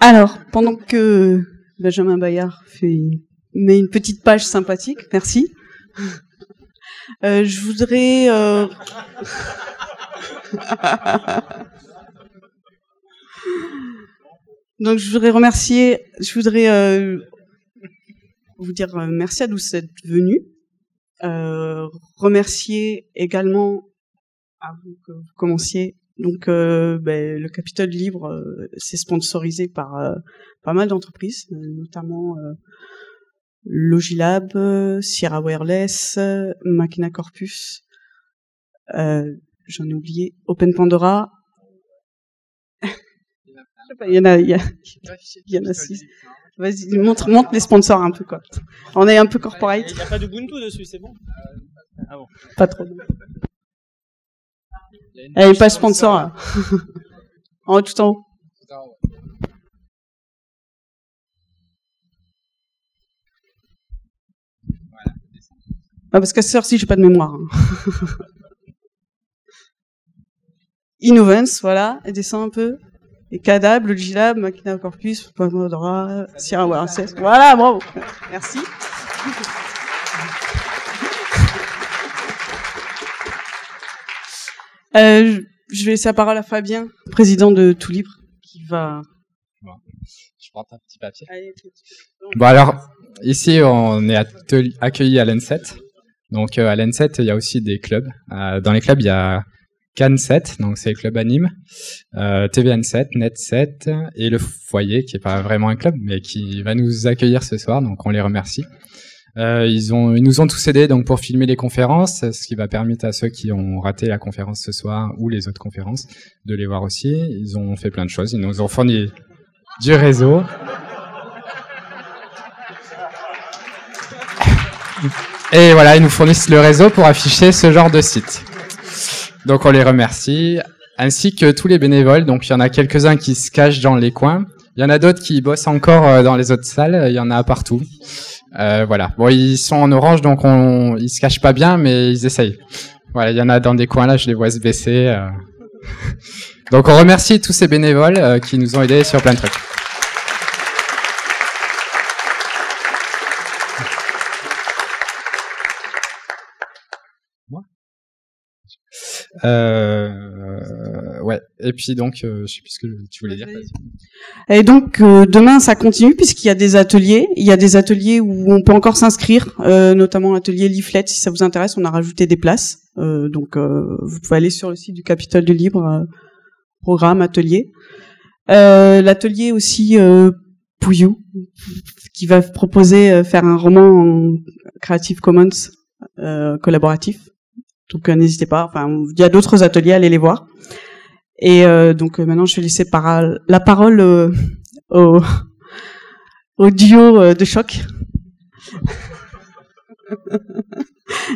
Alors, pendant que Benjamin Bayard met une petite page sympathique, merci. Euh, je voudrais. Euh... Donc, je voudrais remercier. Je voudrais euh, vous dire euh, merci à vous d'être venus. Euh, remercier également vous que vous commenciez. Donc, euh, ben, le Capitole Libre, euh, c'est sponsorisé par euh, pas mal d'entreprises, notamment Logilab, Sierra Wireless, Machina Corpus, j'en ai oublié, Open Pandora. il y en a, il y, a, il y en a six. Vas-y, montre, montre les sponsors un peu quoi. On est un peu corporate. Il n'y a pas d'Ubuntu dessus, c'est bon. Ah bon. Pas trop. A une page sponsor. Là. en haut, tout en haut. Ah, parce qu'à ce heure-ci, j'ai pas de mémoire. Hein. Innovance, voilà, elle descend un peu. Et Cadab, Logilab, Machina Corpus, Pomodora, Sierra Wireless. Voilà, bravo. Merci. Euh, je vais laisser la parole à Fabien, président de Tout Libre, qui va. Bon, je prends un petit papier. Bon alors, ici on est accueilli à l'N7. Donc euh, à l'N7, il y a aussi des clubs. Euh, dans les clubs, il y a Cannes 7, donc c'est le club anime, euh, TVN 7, Net 7 et le foyer qui est pas vraiment un club mais qui va nous accueillir ce soir, donc on les remercie. Euh, ils, ils nous ont tous aidés donc pour filmer les conférences, ce qui va permettre à ceux qui ont raté la conférence ce soir ou les autres conférences de les voir aussi. Ils ont fait plein de choses, ils nous ont fourni du réseau. Et voilà, ils nous fournissent le réseau pour afficher ce genre de site. Donc on les remercie, ainsi que tous les bénévoles. Donc il y en a quelques-uns qui se cachent dans les coins. Il y en a d'autres qui bossent encore euh, dans les autres salles. Il y en a partout. Euh, voilà. Bon, ils sont en orange, donc on, ils se cachent pas bien, mais ils essayent. Voilà, il y en a dans des coins là, je les vois se baisser. Euh. Donc on remercie tous ces bénévoles euh, qui nous ont aidés sur plein de trucs. Ouais. Et puis donc, je sais plus ce que tu voulais dire. Et donc euh, demain, ça continue puisqu'il y a des ateliers. Il y a des ateliers où on peut encore s'inscrire, euh, notamment l'atelier Leaflet. Si ça vous intéresse, on a rajouté des places. Euh, donc vous pouvez aller sur le site du Capitole du Libre, programme atelier. L'atelier aussi Pouillou, qui va proposer faire un roman en Creative Commons collaboratif. Donc euh, n'hésitez pas. Enfin, il y a d'autres ateliers, allez les voir. Et euh, donc euh, maintenant, je vais laisser par la parole au, au, duo de choc.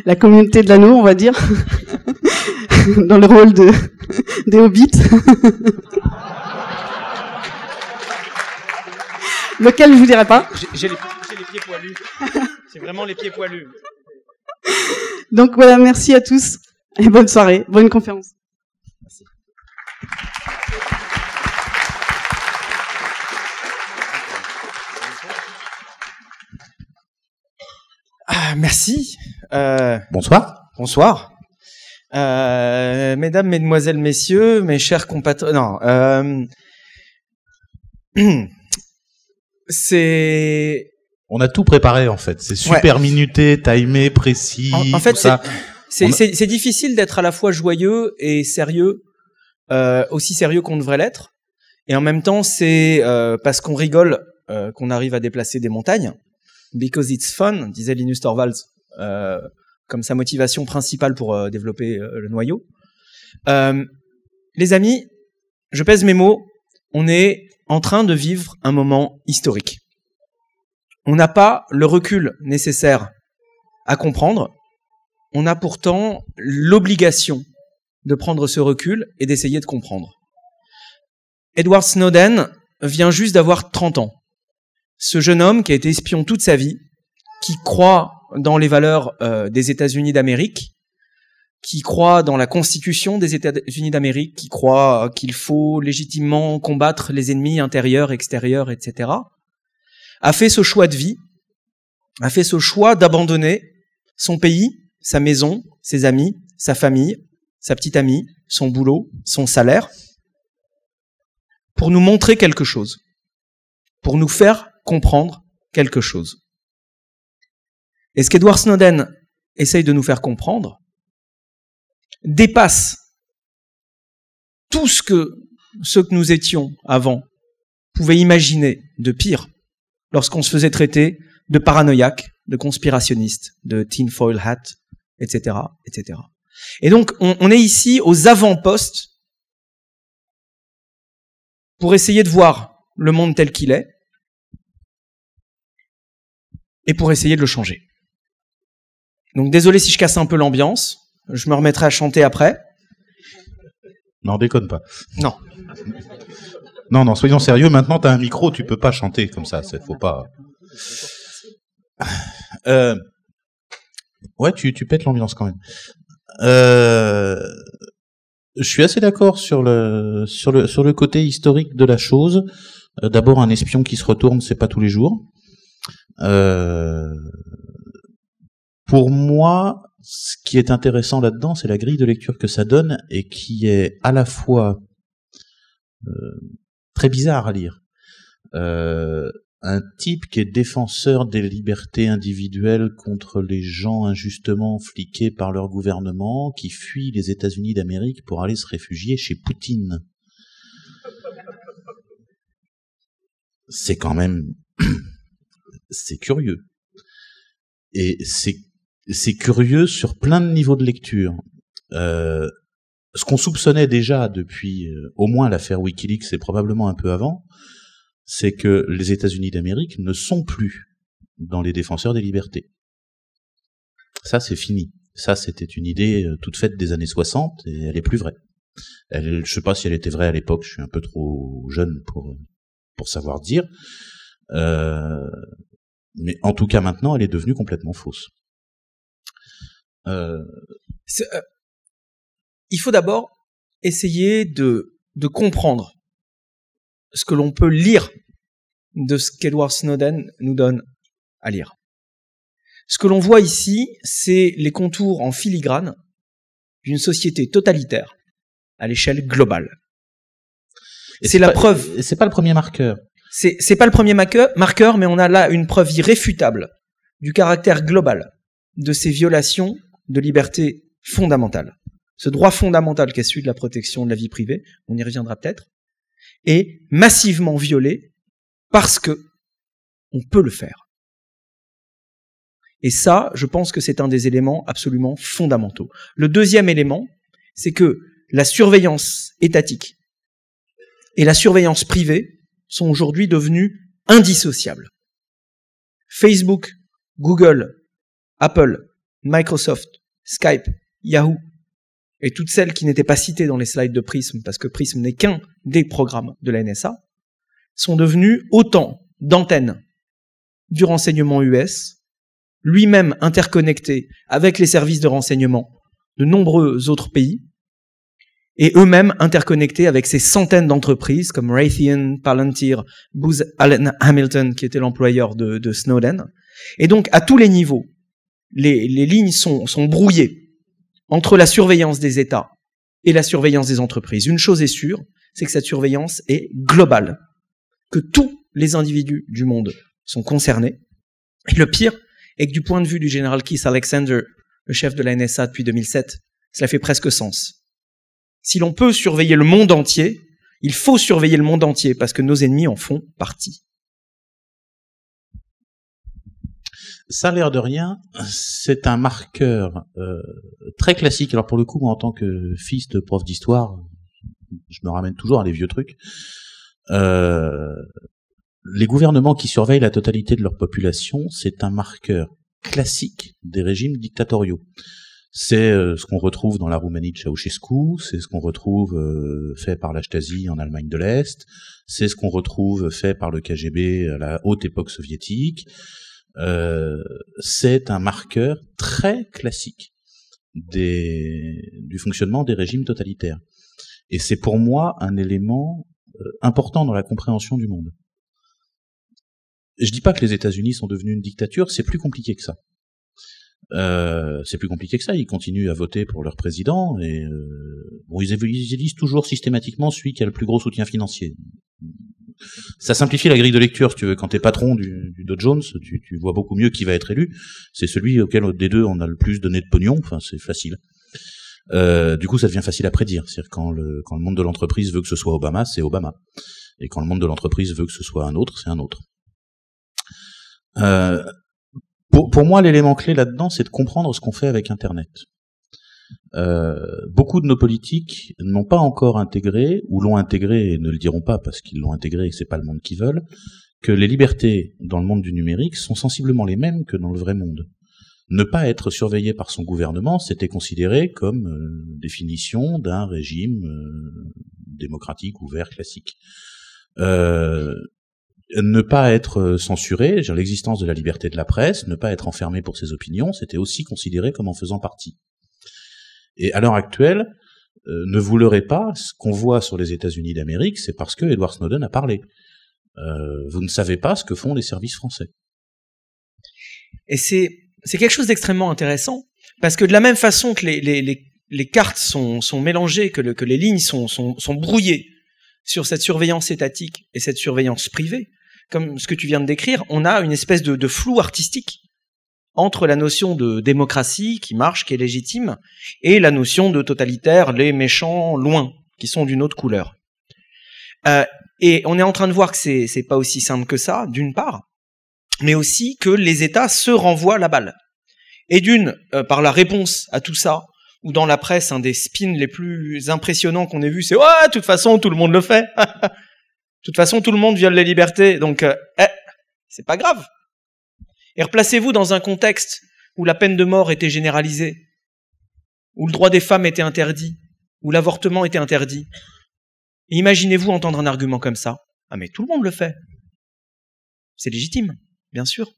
la communauté de l'anneau, on va dire, dans le rôle de des hobbits. Lequel je vous dirai pas. J'ai les, les pieds poilus. C'est vraiment les pieds poilus. Donc voilà, merci à tous et bonne soirée, bonne conférence. Merci. Ah, merci. Euh, bonsoir. Bonsoir. Euh, mesdames, mesdemoiselles, messieurs, mes chers compatriotes. Non. Euh, c'est on a tout préparé en fait. C'est super minuté, timé, précis. En, fait, c'est difficile d'être à la fois joyeux et sérieux, aussi sérieux qu'on devrait l'être. Et en même temps, c'est euh, parce qu'on rigole euh, qu'on arrive à déplacer des montagnes. Because it's fun, disait Linus Torvalds, euh, comme sa motivation principale pour euh, développer le noyau. les amis, je pèse mes mots. On est en train de vivre un moment historique on n'a pas le recul nécessaire à comprendre, on a pourtant l'obligation de prendre ce recul et d'essayer de comprendre. Edward Snowden vient juste d'avoir 30 ans. Ce jeune homme qui a été espion toute sa vie, qui croit dans les valeurs euh, des États-Unis d'Amérique, qui croit dans la constitution des États-Unis d'Amérique, qui croit qu'il faut légitimement combattre les ennemis intérieurs, extérieurs, etc., a fait ce choix de vie, a fait ce choix d'abandonner son pays, sa maison, ses amis, sa famille, sa petite amie, son boulot, son salaire, pour nous montrer quelque chose, pour nous faire comprendre quelque chose. Et ce qu'Edward Snowden essaye de nous faire comprendre dépasse tout ce que ce que nous étions avant pouvait imaginer de pire lorsqu'on se faisait traiter de paranoïaque, de conspirationniste, de tinfoil hat, etc., etc. Et donc, on, on est ici aux avant-postes pour essayer de voir le monde tel qu'il est et pour essayer de le changer. Donc désolé si je casse un peu l'ambiance, je me remettrai à chanter après. Non, déconne pas. Non. Non, non, soyons sérieux. Maintenant, t'as un micro, tu peux pas chanter comme ça. Faut pas. Euh... Ouais, tu, tu pètes l'ambiance quand même. Euh... Je suis assez d'accord sur le sur le sur le côté historique de la chose. Euh, D'abord, un espion qui se retourne, c'est pas tous les jours. Euh... Pour moi, ce qui est intéressant là-dedans, c'est la grille de lecture que ça donne et qui est à la fois euh, très bizarre à lire. Euh, un type qui est défenseur des libertés individuelles contre les gens injustement fliqués par leur gouvernement, qui fuit les États-Unis d'Amérique pour aller se réfugier chez Poutine. C'est quand même, c'est curieux. Et c'est curieux sur plein de niveaux de lecture. Euh, ce qu'on soupçonnait déjà depuis euh, au moins l'affaire Wikileaks et probablement un peu avant, c'est que les États-Unis d'Amérique ne sont plus dans les défenseurs des libertés. Ça, c'est fini. Ça, c'était une idée euh, toute faite des années 60 et elle est plus vraie. Elle, je sais pas si elle était vraie à l'époque. Je suis un peu trop jeune pour pour savoir dire. Euh, mais en tout cas, maintenant, elle est devenue complètement fausse. Euh... Euh, il faut d'abord essayer de, de comprendre ce que l'on peut lire de ce qu'Edward Snowden nous donne à lire. Ce que l'on voit ici, c'est les contours en filigrane d'une société totalitaire à l'échelle globale. C'est la preuve. C'est pas le premier marqueur. C'est, pas le premier marqueur, mais on a là une preuve irréfutable du caractère global de ces violations de liberté fondamentale. Ce droit fondamental qu'est celui de la protection de la vie privée, on y reviendra peut-être, est massivement violé parce que on peut le faire. Et ça, je pense que c'est un des éléments absolument fondamentaux. Le deuxième élément, c'est que la surveillance étatique et la surveillance privée sont aujourd'hui devenues indissociables. Facebook, Google, Apple, Microsoft, Skype, Yahoo, et toutes celles qui n'étaient pas citées dans les slides de Prism, parce que Prism n'est qu'un des programmes de la NSA, sont devenus autant d'antennes du renseignement US, lui-même interconnecté avec les services de renseignement de nombreux autres pays, et eux-mêmes interconnectés avec ces centaines d'entreprises comme Raytheon, Palantir, Booz Allen Hamilton, qui était l'employeur de, de, Snowden. Et donc, à tous les niveaux, les, lignes sont brouillées entre la surveillance des États et la surveillance des entreprises. Une chose est sûre, c'est que cette surveillance est globale, que tous les individus du monde sont concernés. Et le pire est que du point de vue du général Keith Alexander, le chef de la NSA depuis 2007, cela fait presque sens. Si l'on peut surveiller le monde entier, il faut surveiller le monde entier parce que nos ennemis en font partie. Ça a l'air de rien, c'est un marqueur euh, très classique. Alors pour le coup, en tant que fils de prof d'histoire, je me ramène toujours à les vieux trucs. Euh, les gouvernements qui surveillent la totalité de leur population, c'est un marqueur classique des régimes dictatoriaux. C'est euh, ce qu'on retrouve dans la Roumanie de Ceausescu, c'est ce qu'on retrouve fait par la Stasi en Allemagne de l'Est, c'est ce qu'on retrouve fait par le KGB à la haute époque soviétique. Euh, c'est un marqueur très classique des, du fonctionnement des régimes totalitaires. Et c'est pour moi un élément euh, important dans la compréhension du monde. Je dis pas que les États-Unis sont devenus une dictature, c'est plus compliqué que ça. Euh, c'est plus compliqué que ça. Ils continuent à voter pour leur président et euh, bon, ils, ils élisent toujours systématiquement celui qui a le plus gros soutien financier. Ça simplifie la grille de lecture, si tu veux. Quand t'es patron du, Dow Jones, tu, vois beaucoup mieux qui va être élu. C'est celui auquel des deux on a le plus donné de pognon. Enfin, c'est facile. Euh, du coup, ça devient facile à prédire. C'est-à-dire quand le, monde de l'entreprise veut que ce soit Obama, c'est Obama. Et quand le monde de l'entreprise veut que ce soit un autre, c'est un autre. Euh, pour moi, l'élément clé là-dedans, c'est de comprendre ce qu'on fait avec Internet. Euh, beaucoup de nos politiques n'ont pas encore intégré, ou l'ont intégré et ne le diront pas parce qu'ils l'ont intégré et que c'est pas le monde qu'ils veulent, que les libertés dans le monde du numérique sont sensiblement les mêmes que dans le vrai monde. Ne pas être surveillé par son gouvernement, c'était considéré comme euh, définition d'un régime euh, démocratique ouvert classique. Ne pas être censuré, l'existence de la liberté de la presse, ne pas être enfermé pour ses opinions, c'était aussi considéré comme en faisant partie. Et à l'heure actuelle, euh, ne vous leurrez pas, ce qu'on voit sur les États-Unis d'Amérique, c'est parce que Edward Snowden a parlé. Euh, vous ne savez pas ce que font les services français. Et c'est quelque chose d'extrêmement intéressant parce que de la même façon que les, cartes sont, mélangées, que, le, que les lignes sont, brouillées sur cette surveillance étatique et cette surveillance privée, comme ce que tu viens de décrire, on a une espèce de flou artistique entre la notion de démocratie qui marche, qui est légitime, et la notion de totalitaire, les méchants loin, qui sont d'une autre couleur. Euh, et on est en train de voir que c'est pas aussi simple que ça, d'une part, mais aussi que les États se renvoient la balle. Et d'une, euh, par la réponse à tout ça, ou dans la presse, un des spins les plus impressionnants qu'on ait vu, c'est ouais, de toute façon, tout le monde le fait. de toute façon, tout le monde viole les libertés, donc euh, eh, c'est pas grave. Et replacez-vous dans un contexte où la peine de mort était généralisée, où le droit des femmes était interdit, où l'avortement était interdit. Imaginez-vous entendre un argument comme ça. Ah mais tout le monde le fait. C'est légitime, bien sûr.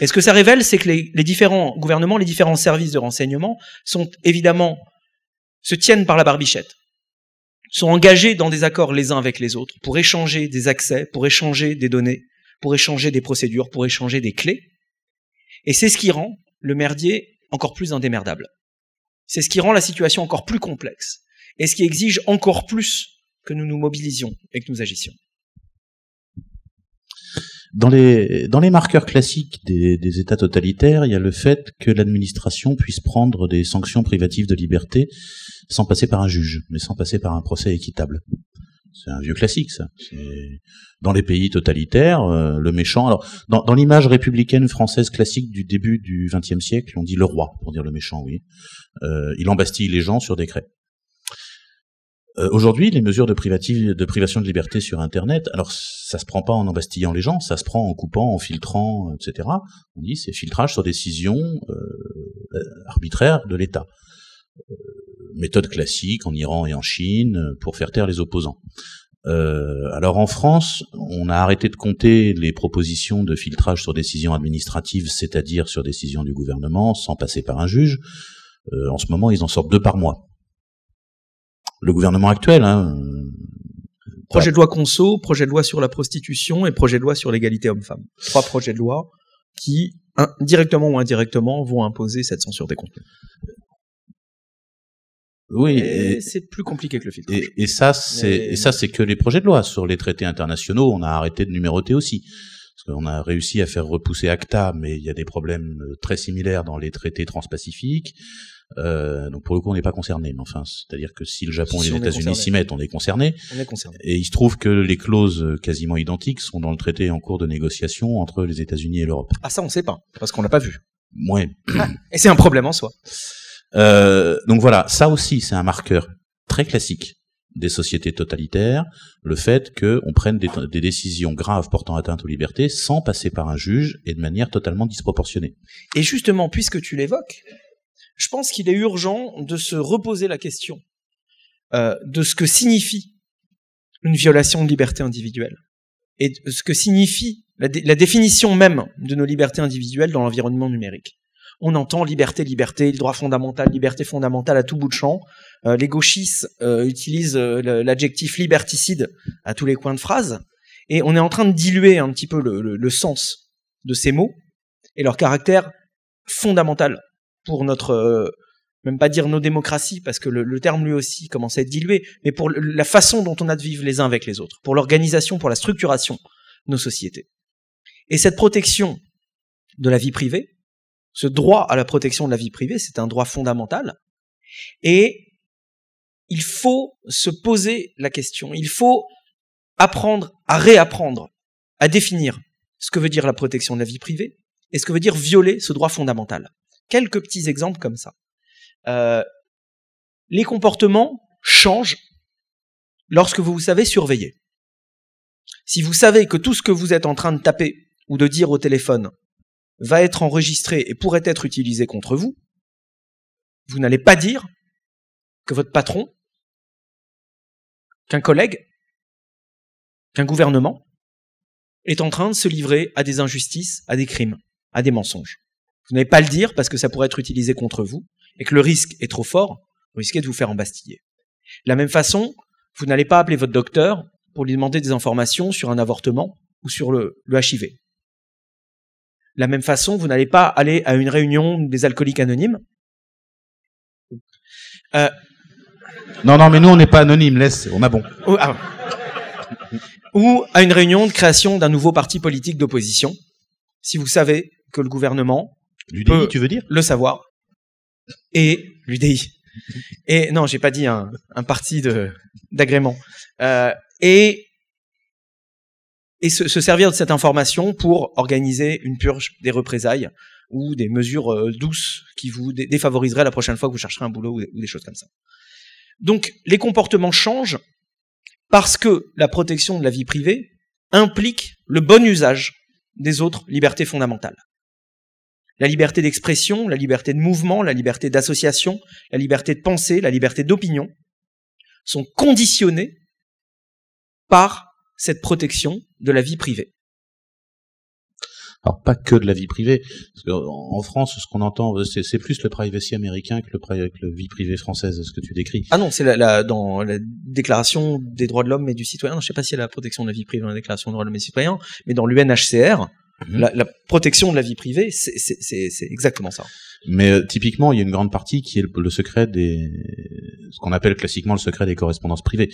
Et ce que ça révèle, c'est que les, différents gouvernements, les différents services de renseignement sont évidemment, se tiennent par la barbichette, sont engagés dans des accords les uns avec les autres pour échanger des accès, pour échanger des données, pour échanger des procédures, pour échanger des clés. Et c'est ce qui rend le merdier encore plus indémerdable. C'est ce qui rend la situation encore plus complexe et ce qui exige encore plus que nous nous mobilisions et que nous agissions. Dans les, marqueurs classiques des États totalitaires, il y a le fait que l'administration puisse prendre des sanctions privatives de liberté sans passer par un juge, mais sans passer par un procès équitable. C'est un vieux classique, ça. Dans les pays totalitaires, euh, le méchant. Alors, dans, dans l'image républicaine française classique du début du XXe siècle, on dit le roi pour dire le méchant, oui. Euh, il embastille les gens sur décret. Euh, Aujourd'hui, les mesures de, de privation de liberté sur Internet, alors ça se prend pas en embastillant les gens, ça se prend en coupant, en filtrant, etc. On dit c'est filtrage sur décision euh, arbitraire de l'État méthode classique en Iran et en Chine pour faire taire les opposants. Euh, alors en France, on a arrêté de compter les propositions de filtrage sur décision administrative, c'est-à-dire sur décision du gouvernement, sans passer par un juge. Euh, en ce moment, ils en sortent deux par mois. Le gouvernement actuel, hein, Projet de loi conso, projet de loi sur la prostitution et projet de loi sur l'égalité homme-femme. Trois projets de loi qui, directement ou indirectement, vont imposer cette censure des contenus. Oui, c'est plus compliqué que le filtrage. Et, et ça, c'est et ça, c'est que les projets de loi sur les traités internationaux. On a arrêté de numéroter aussi, parce qu'on a réussi à faire repousser ACTA, mais il y a des problèmes euh, très similaires dans les traités transpacifiques. Euh, donc pour le coup, on n'est pas concerné. Mais enfin, c'est-à-dire que si le Japon Si et les États-Unis s'y mettent, on est concerné. On est concerné. Et il se trouve que les clauses quasiment identiques sont dans le traité en cours de négociation entre les États-Unis et l'Europe. Ah ça, on sait pas, parce qu'on l'a pas vu. Ouais. Et c'est un problème en soi. Euh, donc voilà, ça aussi c'est un marqueur très classique des sociétés totalitaires, le fait qu'on prenne des, décisions graves portant atteinte aux libertés sans passer par un juge et de manière totalement disproportionnée. Et justement, puisque tu l'évoques, je pense qu'il est urgent de se reposer la question euh, de ce que signifie une violation de liberté individuelle et de ce que signifie la définition même de nos libertés individuelles dans l'environnement numérique. On entend liberté, liberté, droit fondamental, liberté fondamentale à tout bout de champ. Euh, les gauchistes euh, utilisent euh, l'adjectif liberticide à tous les coins de phrase. Et on est en train de diluer un petit peu le, sens de ces mots et leur caractère fondamental pour notre, même pas dire nos démocraties, parce que le, terme lui aussi commence à être dilué, mais pour la façon dont on a de vivre les uns avec les autres, pour l'organisation, pour la structuration de nos sociétés. Et cette protection de la vie privée, ce droit à la protection de la vie privée, c'est un droit fondamental. Et il faut se poser la question, il faut apprendre à réapprendre, à définir ce que veut dire la protection de la vie privée et ce que veut dire violer ce droit fondamental. Quelques petits exemples comme ça. Euh, les comportements changent lorsque vous vous savez surveiller. Si vous savez que tout ce que vous êtes en train de taper ou de dire au téléphone va être enregistré et pourrait être utilisé contre vous, vous n'allez pas dire que votre patron, qu'un collègue, qu'un gouvernement est en train de se livrer à des injustices, à des crimes, à des mensonges. Vous n'allez pas le dire parce que ça pourrait être utilisé contre vous et que le risque est trop fort, vous risquez de vous faire embastiller. De la même façon, vous n'allez pas appeler votre docteur pour lui demander des informations sur un avortement ou sur le, HIV. De la même façon, vous n'allez pas aller à une réunion des alcooliques anonymes. Euh, non, non, mais nous, on n'est pas anonymes, laisse, on a bon. Ou, ah. ou à une réunion de création d'un nouveau parti politique d'opposition, si vous savez que le gouvernement L'UDI, tu veux dire? Le savoir. Et l'UDI. Et non, j'ai pas dit un, un parti d'agrément. Euh, et et se, se, servir de cette information pour organiser une purge des représailles ou des mesures euh, douces qui vous défavoriseraient la prochaine fois que vous chercherez un boulot ou des, choses comme ça. Donc les comportements changent parce que la protection de la vie privée implique le bon usage des autres libertés fondamentales. La liberté d'expression, la liberté de mouvement, la liberté d'association, la liberté de penser, la liberté d'opinion sont conditionnées par cette protection de la vie privée. Alors pas que de la vie privée, en France, ce qu'on entend, c'est plus le privacy américain que le, le vie privée française, ce que tu décris. Ah non, c'est la, dans la Déclaration des droits de l'homme et du citoyen. je ne sais pas si y a la protection de la vie privée dans la Déclaration des droits de l'homme et du citoyen, mais dans l'UNHCR, mhm. la, protection de la vie privée, c'est exactement ça. Mais euh, typiquement, il y a une grande partie qui est le secret des, ce qu'on appelle classiquement le secret des correspondances privées.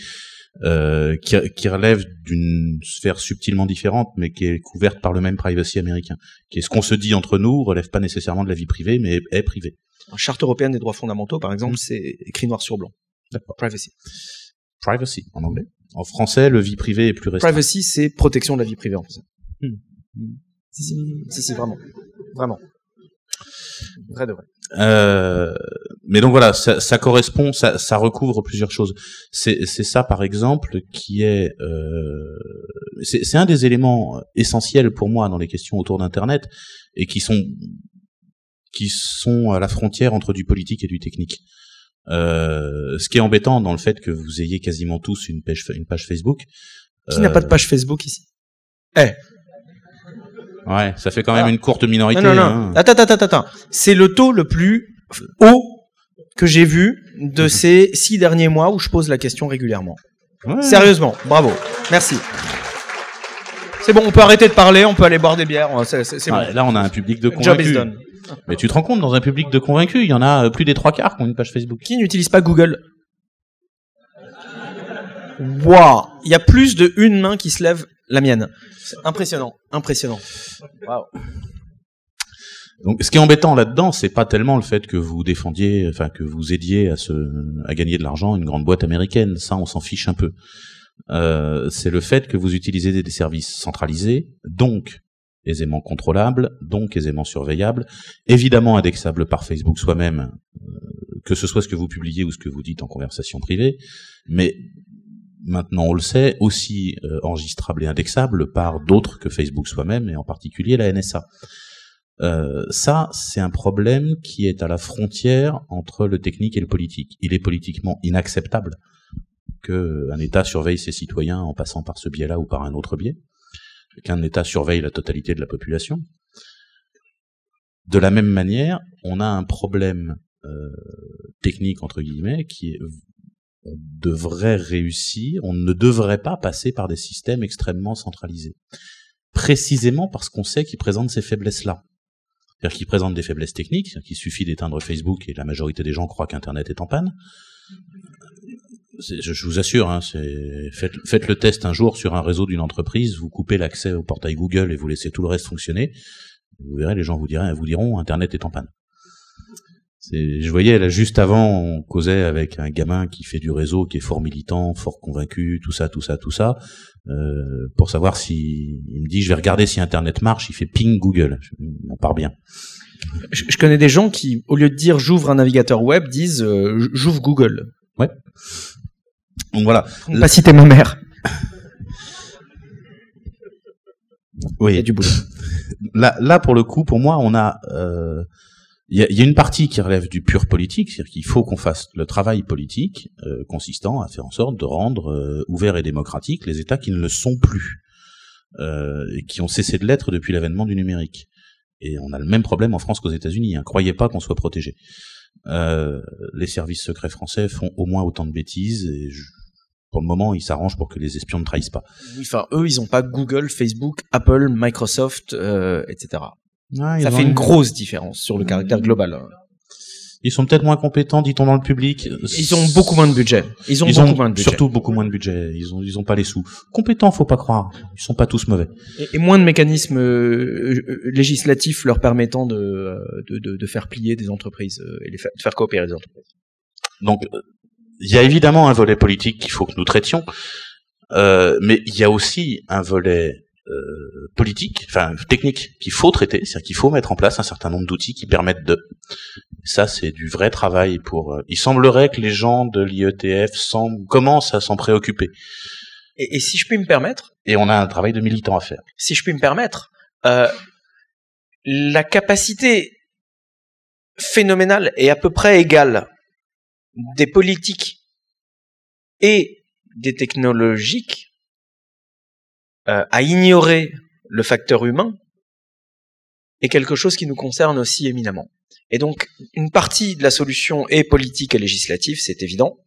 Euh, qui, qui, relève d'une sphère subtilement différente, mais qui est couverte par le même privacy américain. Qui est ce qu'on se dit entre nous, relève pas nécessairement de la vie privée, mais est, privé. La charte européenne des droits fondamentaux, par exemple, mm. c'est écrit noir sur blanc. Privacy. Privacy, en anglais. En français, le vie privée est plus restreint. Privacy, c'est protection de la vie privée en français. Mm. Mm. Si, si, si, si, vraiment. Vraiment. Vrai de vrai. Euh, mais donc voilà, ça, ça correspond, ça, ça, recouvre plusieurs choses. C'est ça, par exemple, qui est, euh, c'est un des éléments essentiels pour moi dans les questions autour d'Internet et qui sont qui sont à la frontière entre du politique et du technique. Euh, ce qui est embêtant dans le fait que vous ayez quasiment tous une page, une page Facebook. Qui n'a pas de page Facebook ici? Eh, Ouais, ça fait quand même une courte minorité. Non, non, non. Hein. Attends, attends, attends, C'est le taux le plus haut que j'ai vu de mhm. ces six derniers mois où je pose la question régulièrement. Sérieusement, bravo. Merci. C'est bon, on peut arrêter de parler, on peut aller boire des bières. C'est, bon. Là, on a un public de convaincus. Mais tu te rends compte, dans un public de convaincus, il y en a euh, plus des trois quarts qui ont une page Facebook. Qui n'utilise pas Google? Waouh Il y a plus de une main qui se lève, la mienne. Impressionnant, impressionnant. Donc, ce qui est embêtant là-dedans, c'est pas tellement le fait que vous défendiez, enfin que vous aidiez à se, à gagner de l'argent une grande boîte américaine. Ça, on s'en fiche un peu. Euh, c'est le fait que vous utilisez des services centralisés, donc aisément contrôlables, donc aisément surveillables, évidemment indexables par Facebook soi-même, euh, que ce soit ce que vous publiez ou ce que vous dites en conversation privée, mais maintenant on le sait, aussi euh, enregistrable et indexable par d'autres que Facebook soi-même, et en particulier la NSA. Euh, ça, c'est un problème qui est à la frontière entre le technique et le politique. Il est politiquement inacceptable qu'un État surveille ses citoyens en passant par ce biais-là ou par un autre biais, qu'un État surveille la totalité de la population. De la même manière, on a un problème euh, technique entre guillemets qui est on devrait réussir, on ne devrait pas passer par des systèmes extrêmement centralisés. Précisément parce qu'on sait qu'ils présentent ces faiblesses-là. C'est-à-dire qu'ils présentent des faiblesses techniques, qu'il suffit d'éteindre Facebook et la majorité des gens croient qu'Internet est en panne. Je, vous assure, hein, faites, le test un jour sur un réseau d'une entreprise, vous coupez l'accès au portail Google et vous laissez tout le reste fonctionner. Vous verrez, les gens vous diront Internet est en panne. Je voyais là juste avant, on causait avec un gamin qui fait du réseau, qui est fort militant, fort convaincu, tout ça, tout ça, tout ça, euh, pour savoir si il me dit je vais regarder si Internet marche, il fait ping Google, on part bien. Je, je, connais des gens qui, au lieu de dire j'ouvre un navigateur web, disent euh, j'ouvre Google. Ouais. Donc voilà. On pas citer ma mère. oui. Il y a du boulot. Là, là pour le coup, pour moi, on a euh, il y, a, y a, une partie qui relève du pur politique, c'est-à-dire qu'il faut qu'on fasse le travail politique euh, consistant à faire en sorte de rendre euh, ouverts et démocratiques les États qui ne le sont plus euh, et qui ont cessé de l'être depuis l'avènement du numérique. Et on a le même problème en France qu'aux États-Unis. Hein. Croyez pas qu'on soit protégé. Euh, les services secrets français font au moins autant de bêtises et je, pour le moment, ils s'arrangent pour que les espions ne trahissent pas. Oui, enfin, eux, ils n'ont pas Google, Facebook, Apple, Microsoft, euh, etc. Ah, ça fait une grosse différence sur le caractère global. Ils sont peut-être moins compétents, dit-on dans le public. Ils ont beaucoup moins de budget. Ils ont ils beaucoup moins de budget. Surtout beaucoup moins de budget. Ils ont, ils ont pas les sous. Compétents, faut pas croire. Ils sont pas tous mauvais. Et, et moins de mécanismes euh, euh législatifs leur permettant de, euh, de, de, de, faire plier des entreprises euh, et les faire, de faire coopérer des entreprises. Donc, il y a évidemment un volet politique qu'il faut que nous traitions, euh, mais il y a aussi un volet euh, politique, enfin technique qu'il faut traiter, c'est-à-dire qu'il faut mettre en place un certain nombre d'outils qui permettent de. Ça, c'est du vrai travail pour. Euh, il semblerait que les gens de l'IETF commencent à s'en préoccuper. Et, et, si je puis me permettre. Et on a un travail de militant à faire. Si je puis me permettre, euh, la capacité phénoménale est à peu près égale des politiques et des technologiques euh, à ignorer le facteur humain est quelque chose qui nous concerne aussi éminemment. Et donc, une partie de la solution est politique et législative, c'est évident.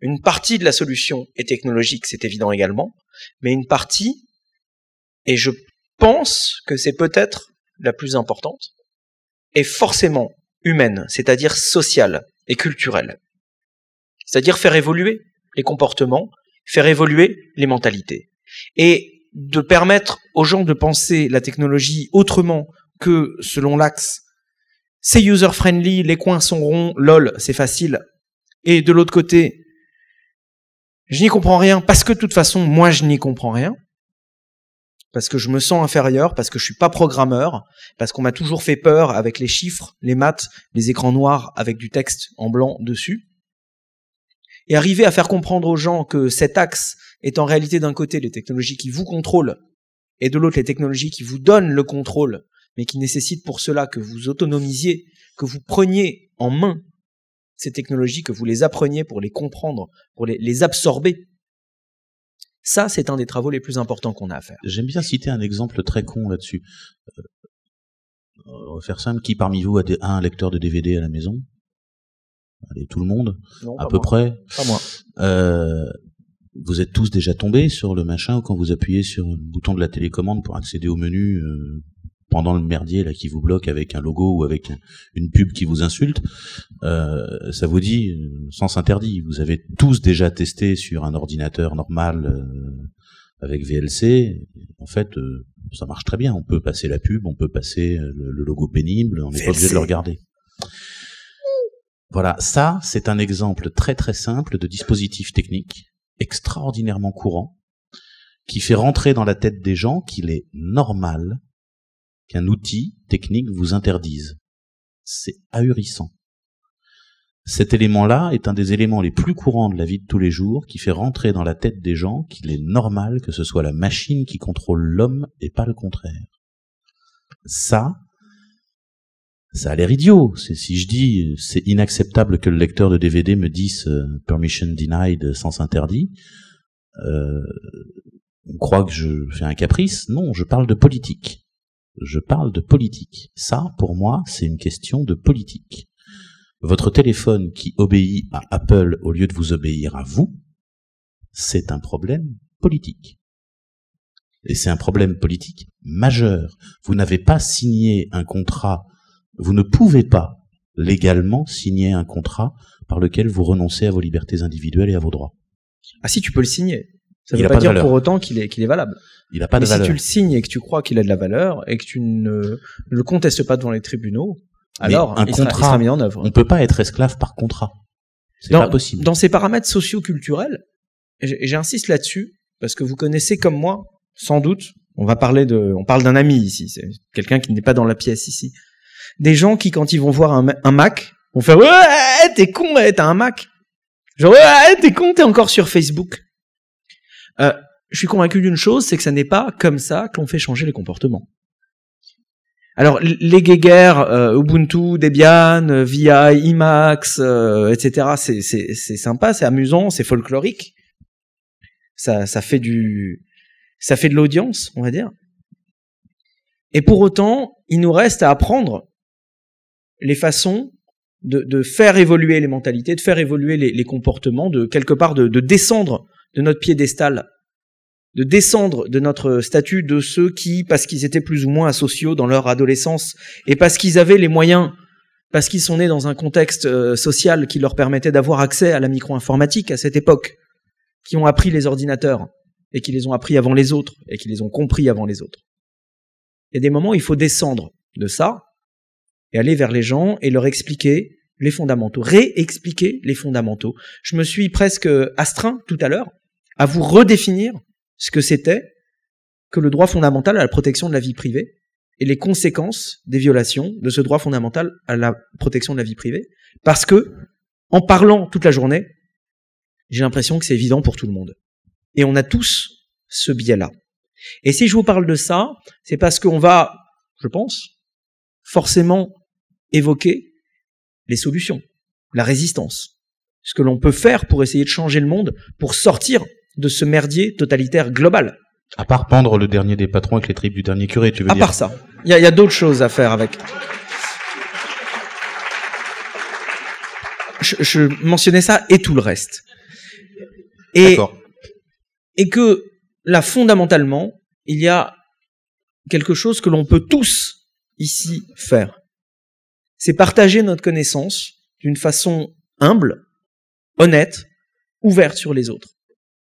Une partie de la solution est technologique, c'est évident également. Mais une partie, et je pense que c'est peut-être la plus importante, est forcément humaine, c'est-à-dire sociale et culturelle. C'est-à-dire faire évoluer les comportements, faire évoluer les mentalités. Et de permettre aux gens de penser la technologie autrement que selon l'axe c'est user-friendly, les coins sont ronds, lol, c'est facile. Et de l'autre côté, je n'y comprends rien parce que de toute façon, moi, je n'y comprends rien. Parce que je me sens inférieur, parce que je suis pas programmeur, parce qu'on m'a toujours fait peur avec les chiffres, les maths, les écrans noirs avec du texte en blanc dessus. Et arriver à faire comprendre aux gens que cet axe est en réalité d'un côté les technologies qui vous contrôlent et de l'autre les technologies qui vous donnent le contrôle, mais qui nécessitent pour cela que vous autonomisiez, que vous preniez en main ces technologies, que vous les appreniez pour les comprendre, pour les, les absorber. Ça, c'est un des travaux les plus importants qu'on a à faire. J'aime bien citer un exemple très con là-dessus. Euh, on va faire simple. Qui parmi vous a, des, a un lecteur de DVD à la maison? Allez, tout le monde, non, à peu moi. près? Pas moi. Euh, vous êtes tous déjà tombés sur le machin quand vous appuyez sur le bouton de la télécommande pour accéder au menu euh, pendant le merdier là qui vous bloque avec un logo ou avec un, une pub qui vous insulte. Euh, ça vous dit euh, sens interdit. Vous avez tous déjà testé sur un ordinateur normal euh, avec VLC. En fait, euh, ça marche très bien. On peut passer la pub, on peut passer le, le logo pénible. On n'est pas obligé de le regarder. Voilà, ça, c'est un exemple très très simple de dispositif technique extraordinairement courant qui fait rentrer dans la tête des gens qu'il est normal qu'un outil technique vous interdise. C'est ahurissant. Cet élément-là est un des éléments les plus courants de la vie de tous les jours qui fait rentrer dans la tête des gens qu'il est normal que ce soit la machine qui contrôle l'homme et pas le contraire. Ça, ça a l'air idiot. Si je dis c'est inacceptable que le lecteur de DVD me dise euh, permission denied, sens interdit. Euh, on croit que je fais un caprice. Non, je parle de politique. Je parle de politique. Ça, pour moi, c'est une question de politique. Votre téléphone qui obéit à Apple au lieu de vous obéir à vous, c'est un problème politique. Et c'est un problème politique majeur. Vous n'avez pas signé un contrat, vous ne pouvez pas légalement signer un contrat par lequel vous renoncez à vos libertés individuelles et à vos droits. Ah si, tu peux le signer. Ça ne veut pas, dire pour autant qu'il est, qu'il est valable. Il n'a pas Mais de valeur. si tu le signes et que tu crois qu'il a de la valeur et que tu ne le contestes pas devant les tribunaux, alors un il, sera, il contrat, sera mis en œuvre. On peut pas être esclave par contrat. C'est pas possible. Dans ces paramètres socio-culturels, j'insiste là-dessus parce que vous connaissez comme moi, sans doute, on va parler de, on parle d'un ami ici, c'est quelqu'un qui n'est pas dans la pièce ici. Des gens qui, quand ils vont voir un, ma- un Mac, vont faire ouais, t'es con, t'as un Mac. Genre ouais, t'es con, t'es encore sur Facebook. Euh, je suis convaincu d'une chose, c'est que ça n'est pas comme ça que l'on fait changer les comportements. Alors les guéguerres, euh, Ubuntu, Debian, VI, Emacs, etc. C'est c'est c'est sympa, c'est amusant, c'est folklorique. Ça ça fait du ça fait de l'audience, on va dire. Et pour autant, il nous reste à apprendre les façons de, de faire évoluer les mentalités, de faire évoluer les, les comportements, de quelque part de, de descendre de notre piédestal, de descendre de notre statut de ceux qui, parce qu'ils étaient plus ou moins asociaux dans leur adolescence et parce qu'ils avaient les moyens, parce qu'ils sont nés dans un contexte euh, social qui leur permettait d'avoir accès à la micro-informatique à cette époque, qui ont appris les ordinateurs et qui les ont appris avant les autres et qui les ont compris avant les autres. Il y a des moments où il faut descendre de ça et aller vers les gens et leur expliquer les fondamentaux, réexpliquer les fondamentaux. Je me suis presque astreint tout à l'heure à vous redéfinir ce que c'était que le droit fondamental à la protection de la vie privée et les conséquences des violations de ce droit fondamental à la protection de la vie privée. Parce que, en parlant toute la journée, j'ai l'impression que c'est évident pour tout le monde. Et on a tous ce biais-là. Et si je vous parle de ça, c'est parce qu'on va, je pense, forcément évoquer les solutions, la résistance, ce que l'on peut faire pour essayer de changer le monde, pour sortir de ce merdier totalitaire global. À part pendre le dernier des patrons avec les tripes du dernier curé, tu veux À dire part ça, il y a, il y a d'autres choses à faire avec. Je, je mentionnais ça et tout le reste. Et, et que là, fondamentalement, il y a quelque chose que l'on peut tous ici faire. C'est partager notre connaissance d'une façon humble, honnête, ouverte sur les autres.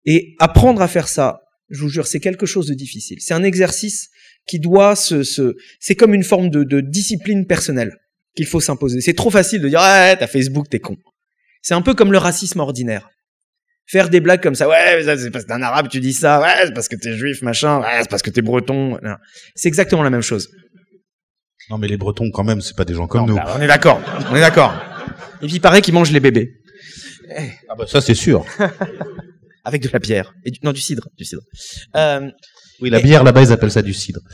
Et apprendre à faire ça, je vous jure, c'est quelque chose de difficile. C'est un exercice qui doit se, c'est comme une forme de, de discipline personnelle qu'il faut s'imposer. C'est trop facile de dire, ouais, t'as Facebook, t'es con. C'est un peu comme le racisme ordinaire. Faire des blagues comme ça, ouais, c'est parce que t'es un arabe, tu dis ça, ouais, c'est parce que t'es juif, machin, ouais, c'est parce que t'es breton. C'est exactement la même chose. Non, mais les Bretons, quand même, c'est pas des gens comme nous. bah, on est d'accord, on est d'accord. Et puis il paraît qu'ils mangent les bébés. Ah bah ça, c'est sûr. Avec de la bière. Et du, non, du cidre. Du cidre. Euh, Oui, la bière, là-bas, ils appellent ça du cidre.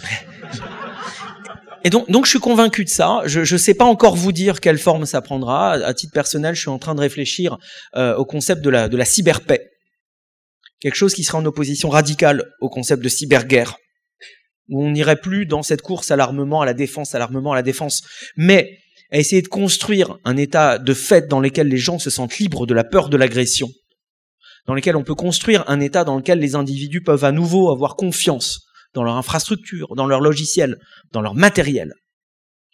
Et donc, donc je suis convaincu de ça. Je ne sais pas encore vous dire quelle forme ça prendra. À titre personnel, je suis en train de réfléchir euh, au concept de la, de la cyberpaix. Quelque chose qui sera en opposition radicale au concept de cyberguerre. Où on n'irait plus dans cette course à l'armement, à la défense, à l'armement, à la défense, mais à essayer de construire un état de fait dans lequel les gens se sentent libres de la peur de l'agression. Dans lequel on peut construire un état dans lequel les individus peuvent à nouveau avoir confiance dans leur infrastructure, dans leur logiciel, dans leur matériel.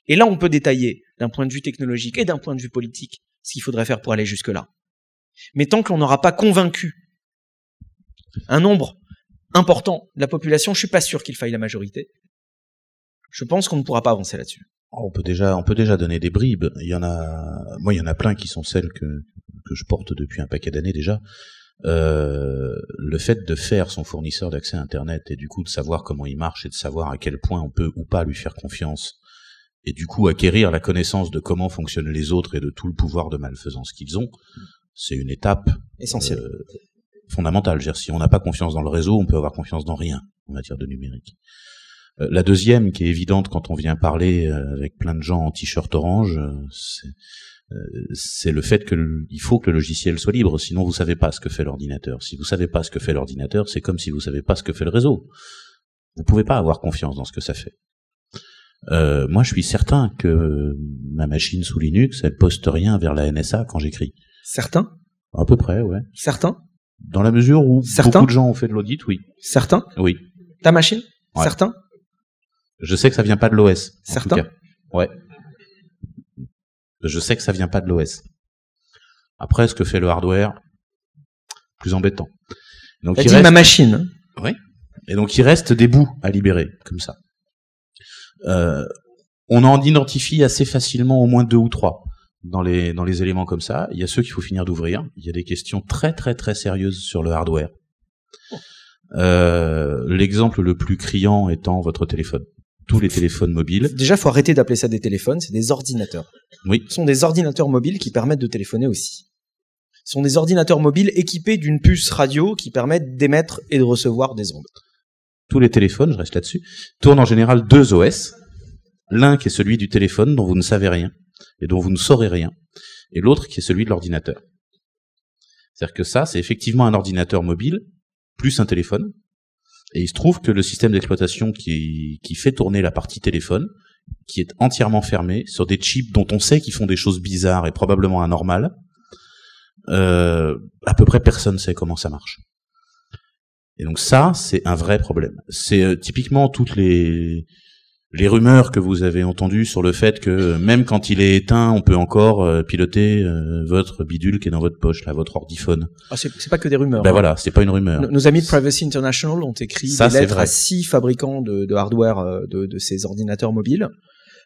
Et là, on peut détailler d'un point de vue technologique et d'un point de vue politique ce qu'il faudrait faire pour aller jusque-là. Mais tant que l'on n'aura pas convaincu un nombre important de la population, je suis pas sûr qu'il faille la majorité. Je pense qu'on ne pourra pas avancer là-dessus. On peut déjà, on peut déjà donner des bribes. Il y en a, moi, il y en a plein qui sont celles que que je porte depuis un paquet d'années déjà. Euh, le fait de faire son fournisseur d'accès à Internet et du coup de savoir comment il marche et de savoir à quel point on peut ou pas lui faire confiance et du coup acquérir la connaissance de comment fonctionnent les autres et de tout le pouvoir de malfaisance qu'ils ont, c'est une étape Essentiel. euh, fondamentale. Dire, si on n'a pas confiance dans le réseau, on peut avoir confiance dans rien en matière de numérique. Euh, la deuxième, qui est évidente quand on vient parler euh, avec plein de gens en t-shirt orange, euh, c'est euh, c'est le fait que le- il faut que le logiciel soit libre, sinon vous savez pas ce que fait l'ordinateur. Si vous savez pas ce que fait l'ordinateur, c'est comme si vous savez pas ce que fait le réseau. Vous pouvez pas avoir confiance dans ce que ça fait. Euh, moi, je suis certain que ma machine sous Linux, elle poste rien vers la NSA quand j'écris. Certain? À peu près, ouais. Certain? Dans la mesure où beaucoup de gens ont fait de l'audit, oui. Certain Oui. Ta machine Ouais. Certain Je sais que ça vient pas de l'OS. en Certain tout cas. Ouais. Je sais que ça vient pas de l'OS. Après, ce que fait le hardware, plus embêtant. Donc, T'as il dit reste... ma machine. Et donc il reste des bouts à libérer, comme ça. Euh, on en identifie assez facilement au moins deux ou trois dans les, dans les éléments comme ça. Il y a ceux qu'il faut finir d'ouvrir. Il y a des questions très très très sérieuses sur le hardware. Euh, L'exemple le plus criant étant votre téléphone. Tous les téléphones mobiles. Déjà, faut arrêter d'appeler ça des téléphones, c'est des ordinateurs. Oui. Ce sont des ordinateurs mobiles qui permettent de téléphoner aussi. Ce sont des ordinateurs mobiles équipés d'une puce radio qui permettent d'émettre et de recevoir des ondes. Tous les téléphones, je reste là-dessus, tournent en général deux OS. L'un qui est celui du téléphone dont vous ne savez rien et dont vous ne saurez rien, et l'autre qui est celui de l'ordinateur. C'est-à-dire que ça, c'est effectivement un ordinateur mobile plus un téléphone. Et il se trouve que le système d'exploitation qui, fait tourner la partie téléphone, qui est entièrement fermé sur des chips dont on sait qu'ils font des choses bizarres et probablement anormales, euh, à peu près personne sait comment ça marche. Et donc ça, c'est un vrai problème. C'est euh, typiquement toutes les les rumeurs que vous avez entendues sur le fait que euh, même quand il est éteint, on peut encore euh, piloter euh, votre bidule qui est dans votre poche, là, votre ordiphone. Ah, c'est pas que des rumeurs. Ben hein. voilà, c'est pas une rumeur. Nos- Nos amis de Privacy International ont écrit Ça, des lettres à six fabricants de, de hardware euh, de, de ces ordinateurs mobiles,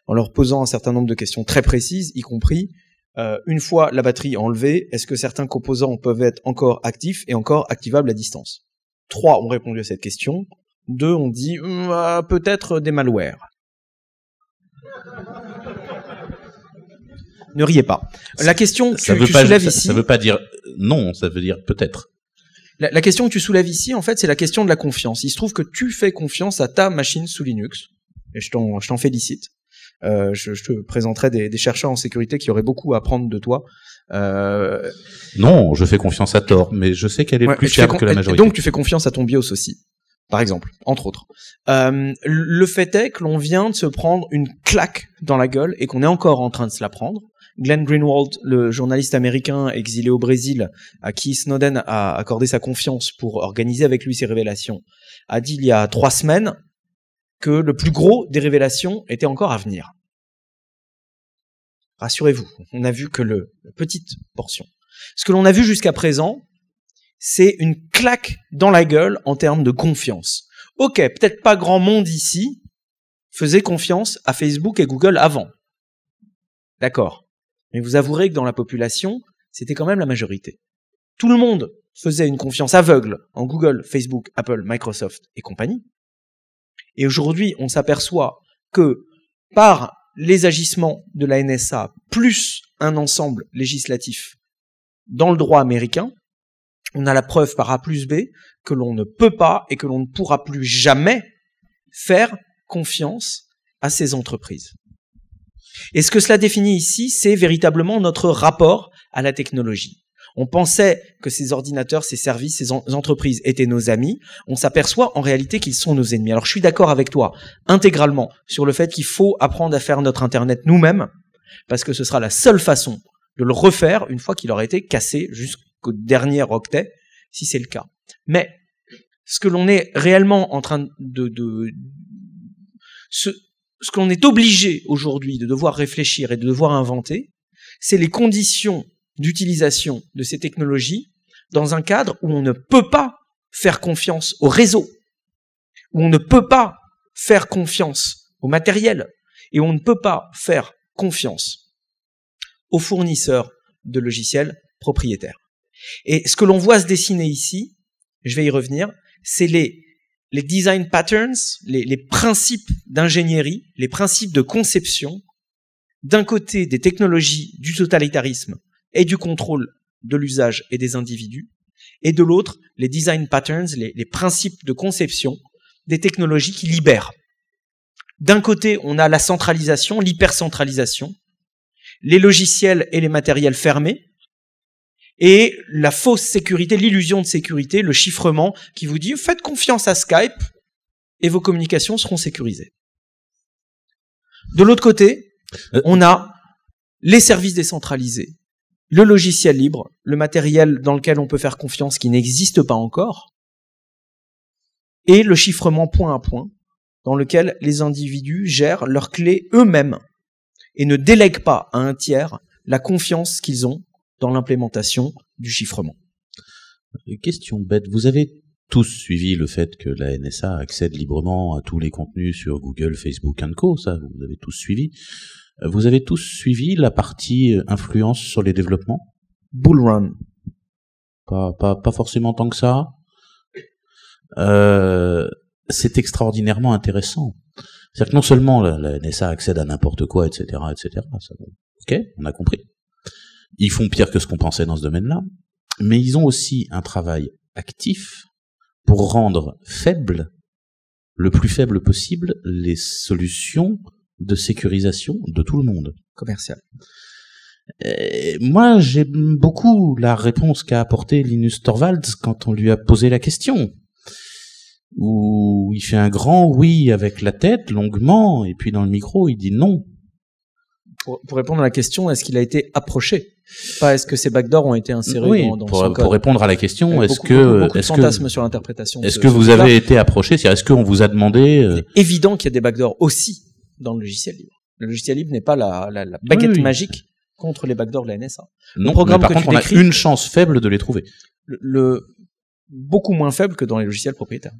en leur posant un certain nombre de questions très précises, y compris une fois la batterie enlevée, est-ce que certains composants peuvent être encore actifs et encore activables à distance? Trois ont répondu à cette question. Deux ont dit Hum, euh, peut-être des malwares. Ne riez pas. La question que ça tu, veut tu pas, soulèves ça, ici, ça veut pas dire non, ça veut dire peut-être. la, la question que tu soulèves ici, en fait, c'est la question de la confiance. Il se trouve que tu fais confiance à ta machine sous Linux, et je t'en, félicite. Euh, je, je te présenterai des, des chercheurs en sécurité qui auraient beaucoup à apprendre de toi. Euh, Non, je fais confiance à tort, mais je sais qu'elle est ouais, plus et fiable que la et majorité. donc tu fais confiance à ton BIOS aussi, par exemple, entre autres. Euh, le fait est que l'on vient de se prendre une claque dans la gueule et qu'on est encore en train de se la prendre. Glenn Greenwald, le journaliste américain exilé au Brésil, à qui Snowden a accordé sa confiance pour organiser avec lui ses révélations, a dit il y a trois semaines que le plus gros des révélations était encore à venir. Rassurez-vous, on n'a vu que le, la petite portion. Ce que l'on a vu jusqu'à présent, c'est une claque dans la gueule en termes de confiance. Ok, peut-être pas grand monde ici faisait confiance à Facebook et Google avant. D'accord. Mais vous avouerez que dans la population, c'était quand même la majorité. Tout le monde faisait une confiance aveugle en Google, Facebook, Apple, Microsoft et compagnie. Et aujourd'hui, on s'aperçoit que par les agissements de la NSA plus un ensemble législatif dans le droit américain, on a la preuve par A plus B que l'on ne peut pas et que l'on ne pourra plus jamais faire confiance à ces entreprises. Et ce que cela définit ici, c'est véritablement notre rapport à la technologie. On pensait que ces ordinateurs, ces services, ces en- entreprises étaient nos amis. On s'aperçoit en réalité qu'ils sont nos ennemis. Alors je suis d'accord avec toi intégralement sur le fait qu'il faut apprendre à faire notre Internet nous-mêmes, parce que ce sera la seule façon de le refaire une fois qu'il aura été cassé jusqu'au dernier octet, si c'est le cas. Mais ce que l'on est réellement en train de... de ce, ce que l'on est obligé aujourd'hui de devoir réfléchir et de devoir inventer, c'est les conditions d'utilisation de ces technologies dans un cadre où on ne peut pas faire confiance au réseau, où on ne peut pas faire confiance au matériel, et où on ne peut pas faire confiance aux fournisseurs de logiciels propriétaires. Et ce que l'on voit se dessiner ici, je vais y revenir, c'est les, design patterns, les, les principes d'ingénierie, les principes de conception, d'un côté des technologies du totalitarisme et du contrôle de l'usage et des individus, et de l'autre les design patterns, les, les principes de conception des technologies qui libèrent. D'un côté, on a la centralisation, l'hypercentralisation, les logiciels et les matériels fermés, et la fausse sécurité, l'illusion de sécurité, le chiffrement qui vous dit faites confiance à Skype et vos communications seront sécurisées. De l'autre côté, euh. on a les services décentralisés, le logiciel libre, le matériel dans lequel on peut faire confiance qui n'existe pas encore, et le chiffrement point à point, dans lequel les individus gèrent leurs clés eux-mêmes et ne délèguent pas à un tiers la confiance qu'ils ont dans l'implémentation du chiffrement. Question bête, vous avez tous suivi le fait que la NSA accède librement à tous les contenus sur Google, Facebook Co, ça vous avez tous suivi. Vous avez tous suivi la partie euh, influence sur les développements? Bull Run. Pas, pas, pas forcément tant que ça? Euh, c'est extraordinairement intéressant. C'est-à-dire que non seulement la, NSA accède à n'importe quoi, etc., etc. ok, on a compris. Ils font pire que ce qu'on pensait dans ce domaine-là, mais ils ont aussi un travail actif pour rendre faible, le plus faible possible, les solutions de sécurisation de tout le monde. Commercial. moi, j'aime beaucoup la réponse qu'a apportée Linus Torvalds quand on lui a posé la question où il fait un grand oui avec la tête, longuement, et puis dans le micro, il dit non. Pour, répondre à la question, est-ce qu'il a été approché? Pas est-ce que ces backdoors ont été insérés dans, dans pour, son pour répondre à la question, est-ce que est-ce que sur l'interprétation Est-ce que vous avez été approché? Est-ce qu'on vous a demandé euh... évident qu'il y a des backdoors aussi dans le logiciel libre. Le logiciel libre n'est pas la, la, la baguette magique contre les backdoors de la NSA. Non, programme mais par contre, on a une chance faible de les trouver. le, beaucoup moins faible que dans les logiciels propriétaires.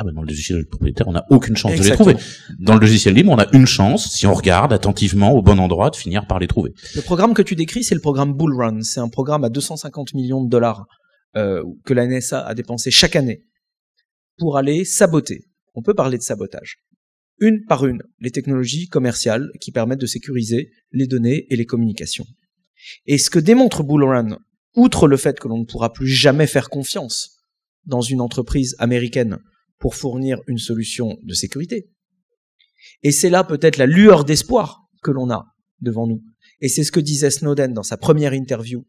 Ah ben dans le logiciel propriétaire, on n'a aucune chance de les trouver. Dans le logiciel libre, on a une chance, si on regarde attentivement au bon endroit, de finir par les trouver. Le programme que tu décris, c'est le programme Bull Run. C'est un programme à 250 millions de dollars euh, que la NSA a dépensé chaque année pour aller saboter. On peut parler de sabotage. Une par une, les technologies commerciales qui permettent de sécuriser les données et les communications. Et ce que démontre Bull Run, outre le fait que l'on ne pourra plus jamais faire confiance dans une entreprise américaine pour fournir une solution de sécurité. Et c'est là peut-être la lueur d'espoir que l'on a devant nous. Et c'est ce que disait Snowden dans sa première interview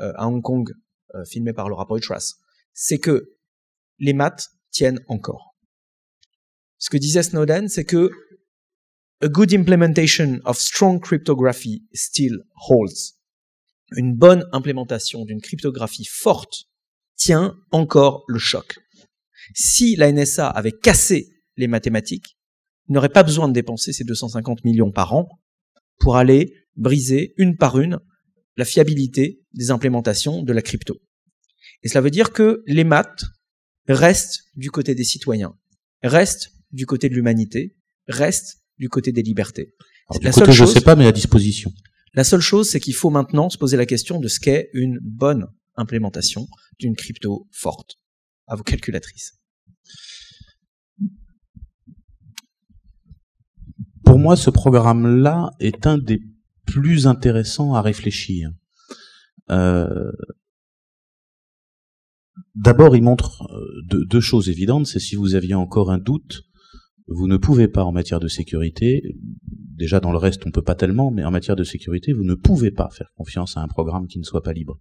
euh, à Hong Kong, euh, filmée par Laura Poitras. C'est que les maths tiennent encore. Ce que disait Snowden, c'est que a good implementation of strong cryptography still holds. Une bonne implémentation d'une cryptographie forte tient encore le choc. Si la NSA avait cassé les mathématiques, il n'aurait pas besoin de dépenser ces 250 millions par an pour aller briser une par une la fiabilité des implémentations de la crypto. Et cela veut dire que les maths restent du côté des citoyens, restent du côté de l'humanité, restent du côté des libertés. la seule chose, je sais pas, mais à disposition. La seule chose, c'est qu'il faut maintenant se poser la question de ce qu'est une bonne implémentation d'une crypto forte à vos calculatrices. Pour moi, ce programme-là est un des plus intéressants à réfléchir. Euh, d'abord, il montre euh, deux, choses évidentes. C'est si vous aviez encore un doute, vous ne pouvez pas en matière de sécurité. Déjà dans le reste, on peut pas tellement, mais en matière de sécurité, vous ne pouvez pas faire confiance à un programme qui ne soit pas libre.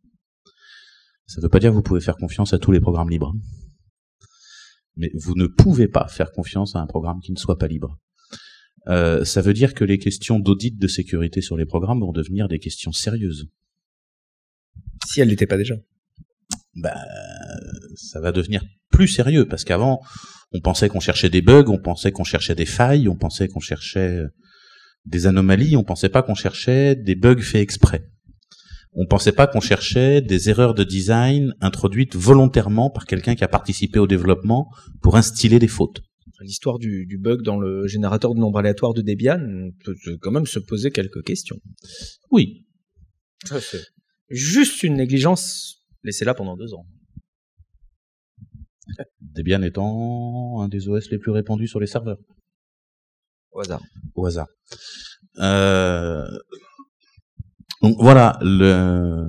Ça ne veut pas dire que vous pouvez faire confiance à tous les programmes libres. Mais vous ne pouvez pas faire confiance à un programme qui ne soit pas libre. Euh, ça veut dire que les questions d'audit de sécurité sur les programmes vont devenir des questions sérieuses. Si elles n'étaient pas déjà. Bah, ça va devenir plus sérieux parce qu'avant, on pensait qu'on cherchait des bugs, on pensait qu'on cherchait des failles, on pensait qu'on cherchait des anomalies, on pensait pas qu'on cherchait des bugs faits exprès on pensait pas qu'on cherchait des erreurs de design introduites volontairement par quelqu'un qui a participé au développement pour instiller des fautes. L'histoire du, bug dans le générateur de nombres aléatoires de Debian peut quand même se poser quelques questions. Oui. Juste une négligence, laissez-la pendant deux ans. Debian étant un des OS les plus répandus sur les serveurs. Au hasard. Au hasard. Euh, donc voilà, le,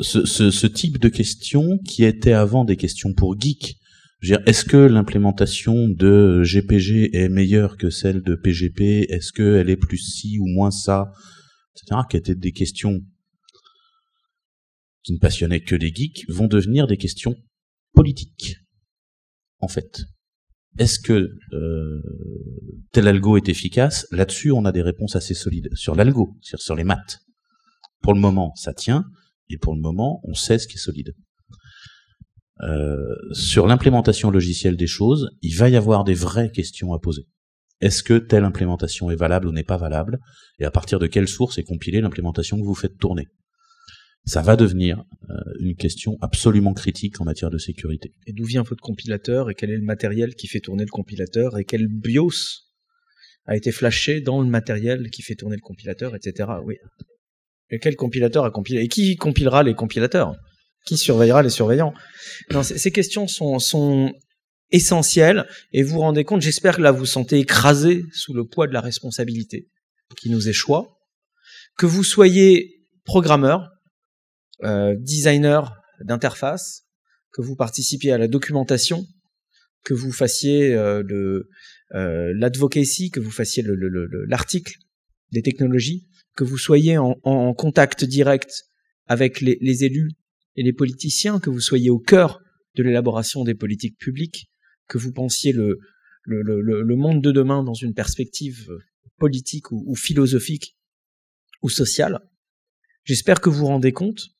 ce, ce, type de questions qui était avant des questions pour geeks. Est-ce que l'implémentation de GPG est meilleure que celle de PGP Est-ce qu'elle est plus ci ou moins ça? Etc. Qui étaient des questions qui ne passionnaient que les geeks, vont devenir des questions politiques, en fait. Est-ce que euh, tel algo est efficace? Là-dessus, on a des réponses assez solides. Sur l'algo, sur, les maths, pour le moment, ça tient, et pour le moment, on sait ce qui est solide. Euh, sur l'implémentation logicielle des choses, il va y avoir des vraies questions à poser. Est-ce que telle implémentation est valable ou n'est pas valable? Et à partir de quelle source est compilée l'implémentation que vous faites tourner? Ça va devenir euh, une question absolument critique en matière de sécurité. Et d'où vient votre compilateur et quel est le matériel qui fait tourner le compilateur et quel BIOS a été flashé dans le matériel qui fait tourner le compilateur, etc. Oui. Et quel compilateur a compilé Et qui compilera les compilateurs? Qui surveillera les surveillants? Non, Ces questions sont, sont essentielles et vous vous rendez compte, j'espère que là vous sentez écrasé sous le poids de la responsabilité qui nous échoit, que vous soyez programmeur, designer d'interface, que vous participiez à la documentation, que vous fassiez euh, de euh, l'advocacy, que vous fassiez l'article le, des technologies, que vous soyez en, en contact direct avec les, les, élus et les politiciens, que vous soyez au cœur de l'élaboration des politiques publiques, que vous pensiez le, le, monde de demain dans une perspective politique ou philosophique ou sociale. J'espère que vous vous rendez compte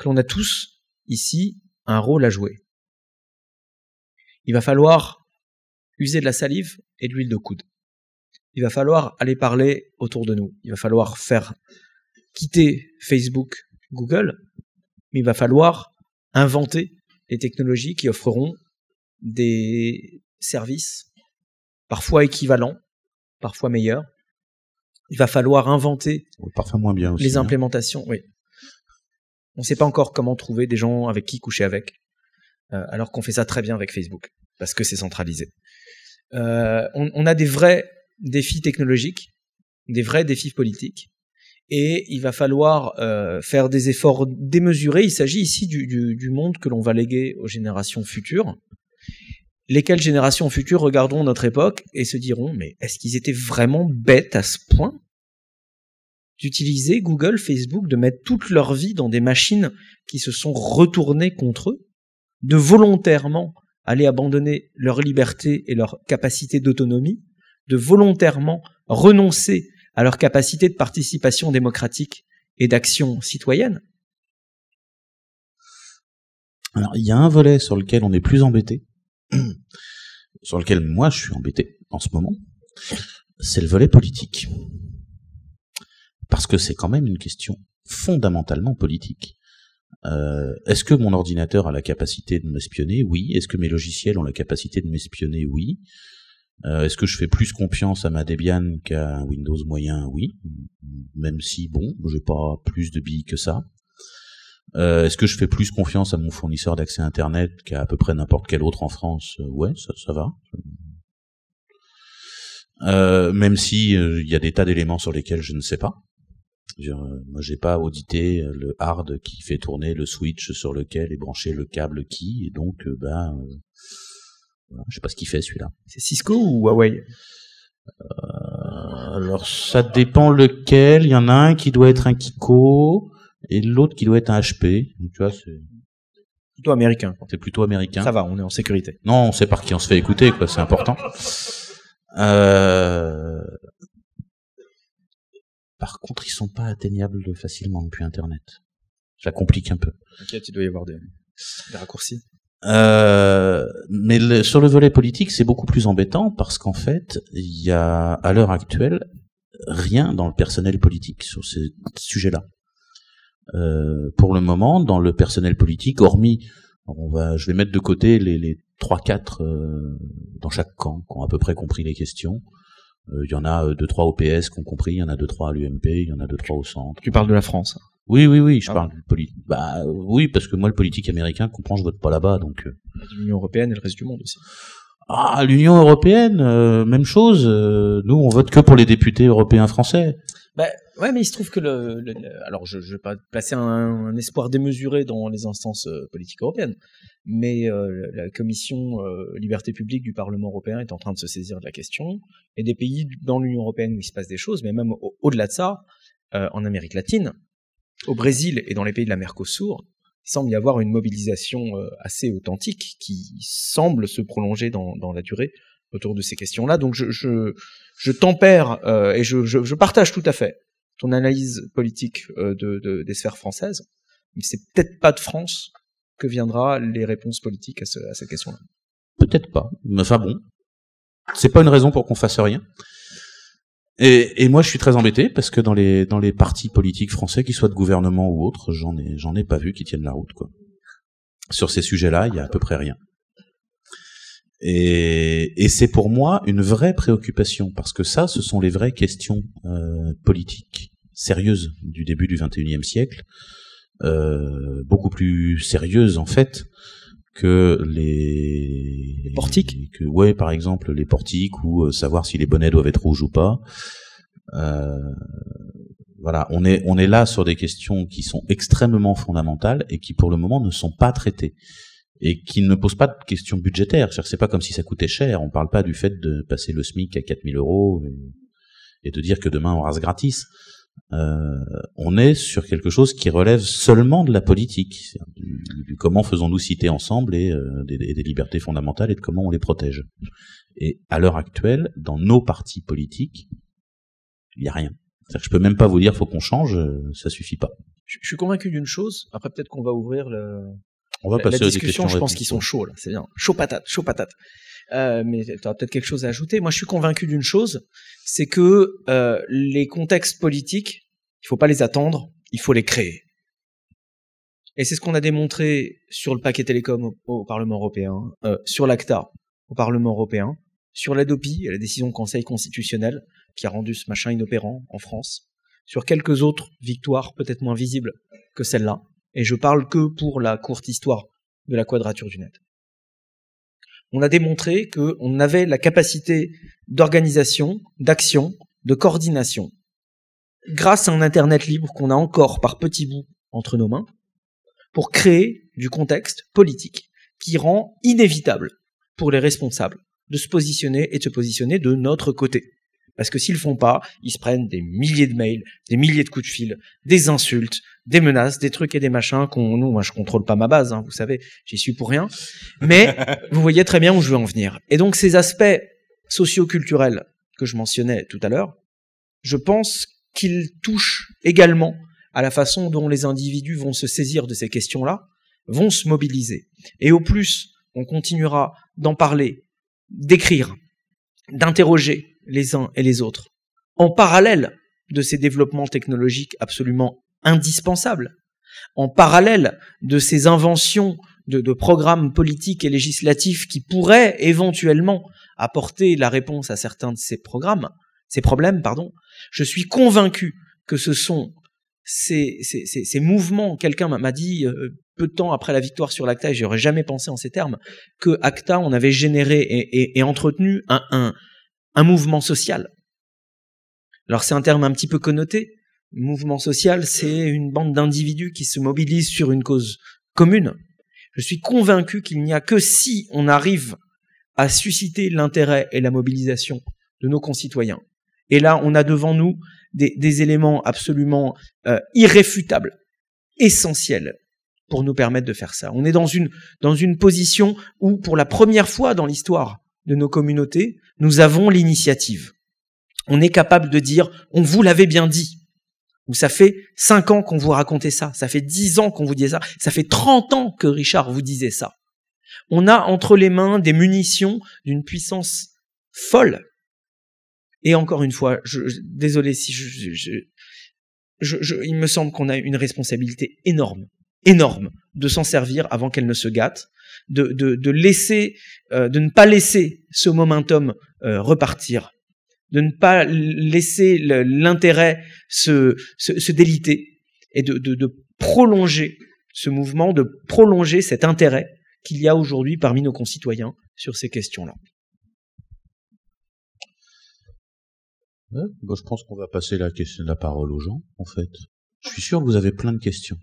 que l'on a tous ici un rôle à jouer. Il va falloir user de la salive et de l'huile de coude. Il va falloir aller parler autour de nous. Il va falloir faire quitter Facebook, Google, mais il va falloir inventer des technologies qui offreront des services parfois équivalents, parfois meilleurs. Il va falloir inventer parfois moins bien les hein. implémentations. Oui, on ne sait pas encore comment trouver des gens avec qui coucher avec, euh, alors qu'on fait ça très bien avec Facebook, parce que c'est centralisé. Euh, on, a des vrais défis technologiques, des vrais défis politiques, et il va falloir euh, faire des efforts démesurés. Il s'agit ici du, monde que l'on va léguer aux générations futures, lesquelles générations futures regarderont notre époque et se diront, mais est-ce qu'ils étaient vraiment bêtes à ce point? D'utiliser Google, Facebook, de mettre toute leur vie dans des machines qui se sont retournées contre eux, de volontairement aller abandonner leur liberté et leur capacité d'autonomie, de volontairement renoncer à leur capacité de participation démocratique et d'action citoyenne. Alors, il y a un volet sur lequel on est plus embêté, sur lequel moi je suis embêté en ce moment, c'est le volet politique parce que c'est quand même une question fondamentalement politique. Euh, est-ce que mon ordinateur a la capacité de m'espionner? Oui. Est-ce que mes logiciels ont la capacité de m'espionner? Oui. Euh, est-ce que je fais plus confiance à ma Debian qu'à Windows moyen? Oui. Même si, bon, j'ai pas plus de billes que ça. Euh, est-ce que je fais plus confiance à mon fournisseur d'accès Internet qu'à à peu près n'importe quel autre en France? Ouais, ça, ça va. même si il y a des tas d'éléments sur lesquels je ne sais pas. Euh, moi, j'ai pas audité euh, le hard qui fait tourner le switch sur lequel est branché le câble qui, et donc, euh, ben, je sais pas ce qu'il fait celui-là. C'est Cisco ou Huawei? Alors, ça dépend lequel. Il y en a un qui doit être un Kiko et l'autre qui doit être un HP. tu vois, c'est plutôt américain. C'est plutôt américain. Ça va, on est en sécurité. Non, on sait par qui on se fait écouter, quoi. C'est important. Euh, par contre, ils sont pas atteignables facilement depuis Internet. Ça complique un peu. T'inquiète, il doit y avoir des, raccourcis. Euh, mais sur le volet politique, c'est beaucoup plus embêtant parce qu'en fait, il y a à l'heure actuelle rien dans le personnel politique sur ces sujets-là. Euh, pour le moment, dans le personnel politique, hormis, on va, je vais mettre de côté les, les 3-4 euh, dans chaque camp qui ont à peu près compris les questions. Il euh, y en a euh, deux trois au PS qui ont compris, il y en a deux trois à l'UMP, il y en a deux trois au centre. Tu parles de la France. Oui, oui, oui, je ah. parle du politique. Bah oui, parce que moi le politique américain comprend, je vote pas là-bas, donc. Euh. L'Union européenne et le reste du monde aussi. Ah, l'Union européenne, même chose. nous, on vote que pour les députés européens français. Bah, ouais, mais il se trouve que le, alors je, je vais pas placer un, un, espoir démesuré dans les instances politiques européennes, mais euh, la commission euh, liberté publique du Parlement européen est en train de se saisir de la question, et des pays dans l'Union européenne où il se passe des choses, mais même au-delà de ça, euh, en Amérique latine, au Brésil et dans les pays de la Mercosur, il semble y avoir une mobilisation euh, assez authentique qui semble se prolonger dans, dans la durée autour de ces questions-là. Donc je, je, je tempère euh, et je, je, partage tout à fait ton analyse politique euh, de, de, des sphères françaises, mais c'est peut-être pas de France que viendra les réponses politiques à, ce, à cette question-là. Peut-être pas. Mais enfin bon, c'est pas une raison pour qu'on fasse rien. Et, et, moi, je suis très embêté parce que dans les dans les partis politiques français, qu'ils soient de gouvernement ou autres, j'en ai j'en ai pas vu qui tiennent la route quoi. Sur ces sujets-là, il y a à peu près rien. Et, et c'est pour moi une vraie préoccupation parce que ça, ce sont les vraies questions euh, politiques sérieuses du début du XXIe siècle, euh, beaucoup plus sérieuses en fait que les, portiques. Que, ouais, par exemple les portiques ou euh, savoir si les bonnets doivent être rouges ou pas. Euh, voilà, on est on est là sur des questions qui sont extrêmement fondamentales et qui pour le moment ne sont pas traitées et qui ne posent pas de questions budgétaires. C'est pas comme si ça coûtait cher. On parle pas du fait de passer le SMIC à 4000 euros et, et de dire que demain on rase gratis. Euh, on est sur quelque chose qui relève seulement de la politique, du, comment faisons-nous citer ensemble et euh, des, des, libertés fondamentales et de comment on les protège. Et à l'heure actuelle, dans nos partis politiques, il n'y a rien. je peux même pas vous dire faut qu'on change, euh, ça suffit pas. Je, suis convaincu d'une chose. Après peut-être qu'on va ouvrir le. On va la, passer la discussion. Je pense qu'ils sont chauds là, c'est bien. Chaud patate, chaud patate. Euh, mais tu as peut-être quelque chose à ajouter. Moi, je suis convaincu d'une chose, c'est que euh, les contextes politiques, il faut pas les attendre, il faut les créer. Et c'est ce qu'on a démontré sur le paquet télécom au, Parlement européen, euh, sur l'ACTA au Parlement européen, sur l'ADOPI, la décision du Conseil constitutionnel qui a rendu ce machin inopérant en France, sur quelques autres victoires peut-être moins visibles que celle-là. Et je parle que pour la courte histoire de la quadrature du net on a démontré qu'on avait la capacité d'organisation, d'action, de coordination, grâce à un Internet libre qu'on a encore par petits bouts entre nos mains, pour créer du contexte politique qui rend inévitable pour les responsables de se positionner et de se positionner de notre côté. Parce que s'ils font pas, ils se prennent des milliers de mails, des milliers de coups de fil, des insultes, des menaces, des trucs et des machins qu'on, nous, moi, je contrôle pas ma base, hein, vous savez, j'y suis pour rien. Mais vous voyez très bien où je veux en venir. Et donc, ces aspects socio-culturels que je mentionnais tout à l'heure, je pense qu'ils touchent également à la façon dont les individus vont se saisir de ces questions-là, vont se mobiliser. Et au plus, on continuera d'en parler, d'écrire, d'interroger, les uns et les autres, en parallèle de ces développements technologiques absolument indispensables, en parallèle de ces inventions de, programmes politiques et législatifs qui pourraient éventuellement apporter la réponse à certains de ces programmes, ces problèmes, pardon, je suis convaincu que ce sont ces, mouvements. Quelqu'un m'a dit euh, peu de temps après la victoire sur l'ACTA, et j'aurais jamais pensé en ces termes, que ACTA, on avait généré et, et, et entretenu un, un mouvement social. Alors c'est un terme un petit peu connoté. Mouvement social, c'est une bande d'individus qui se mobilisent sur une cause commune. Je suis convaincu qu'il n'y a que si on arrive à susciter l'intérêt et la mobilisation de nos concitoyens. Et là, on a devant nous des, éléments absolument euh, irréfutables, essentiels pour nous permettre de faire ça. On est dans une, dans une position où, pour la première fois dans l'histoire de nos communautés, nous avons l'initiative. On est capable de dire, on vous l'avait bien dit. Ou ça fait cinq ans qu'on vous racontait ça, ça fait dix ans qu'on vous disait ça, ça fait trente ans que Richard vous disait ça. On a entre les mains des munitions d'une puissance folle. Et encore une fois, désolé si je, il me semble qu'on a une responsabilité énorme, énorme, de s'en servir avant qu'elle ne se gâte, de, de, laisser, euh, de ne pas laisser ce momentum euh, repartir, de ne pas laisser l'intérêt se, déliter et de, prolonger ce mouvement, de prolonger cet intérêt qu'il y a aujourd'hui parmi nos concitoyens sur ces questions-là. Ouais, je pense qu'on va passer la, question, la parole aux gens, en fait. Je suis sûr que vous avez plein de questions.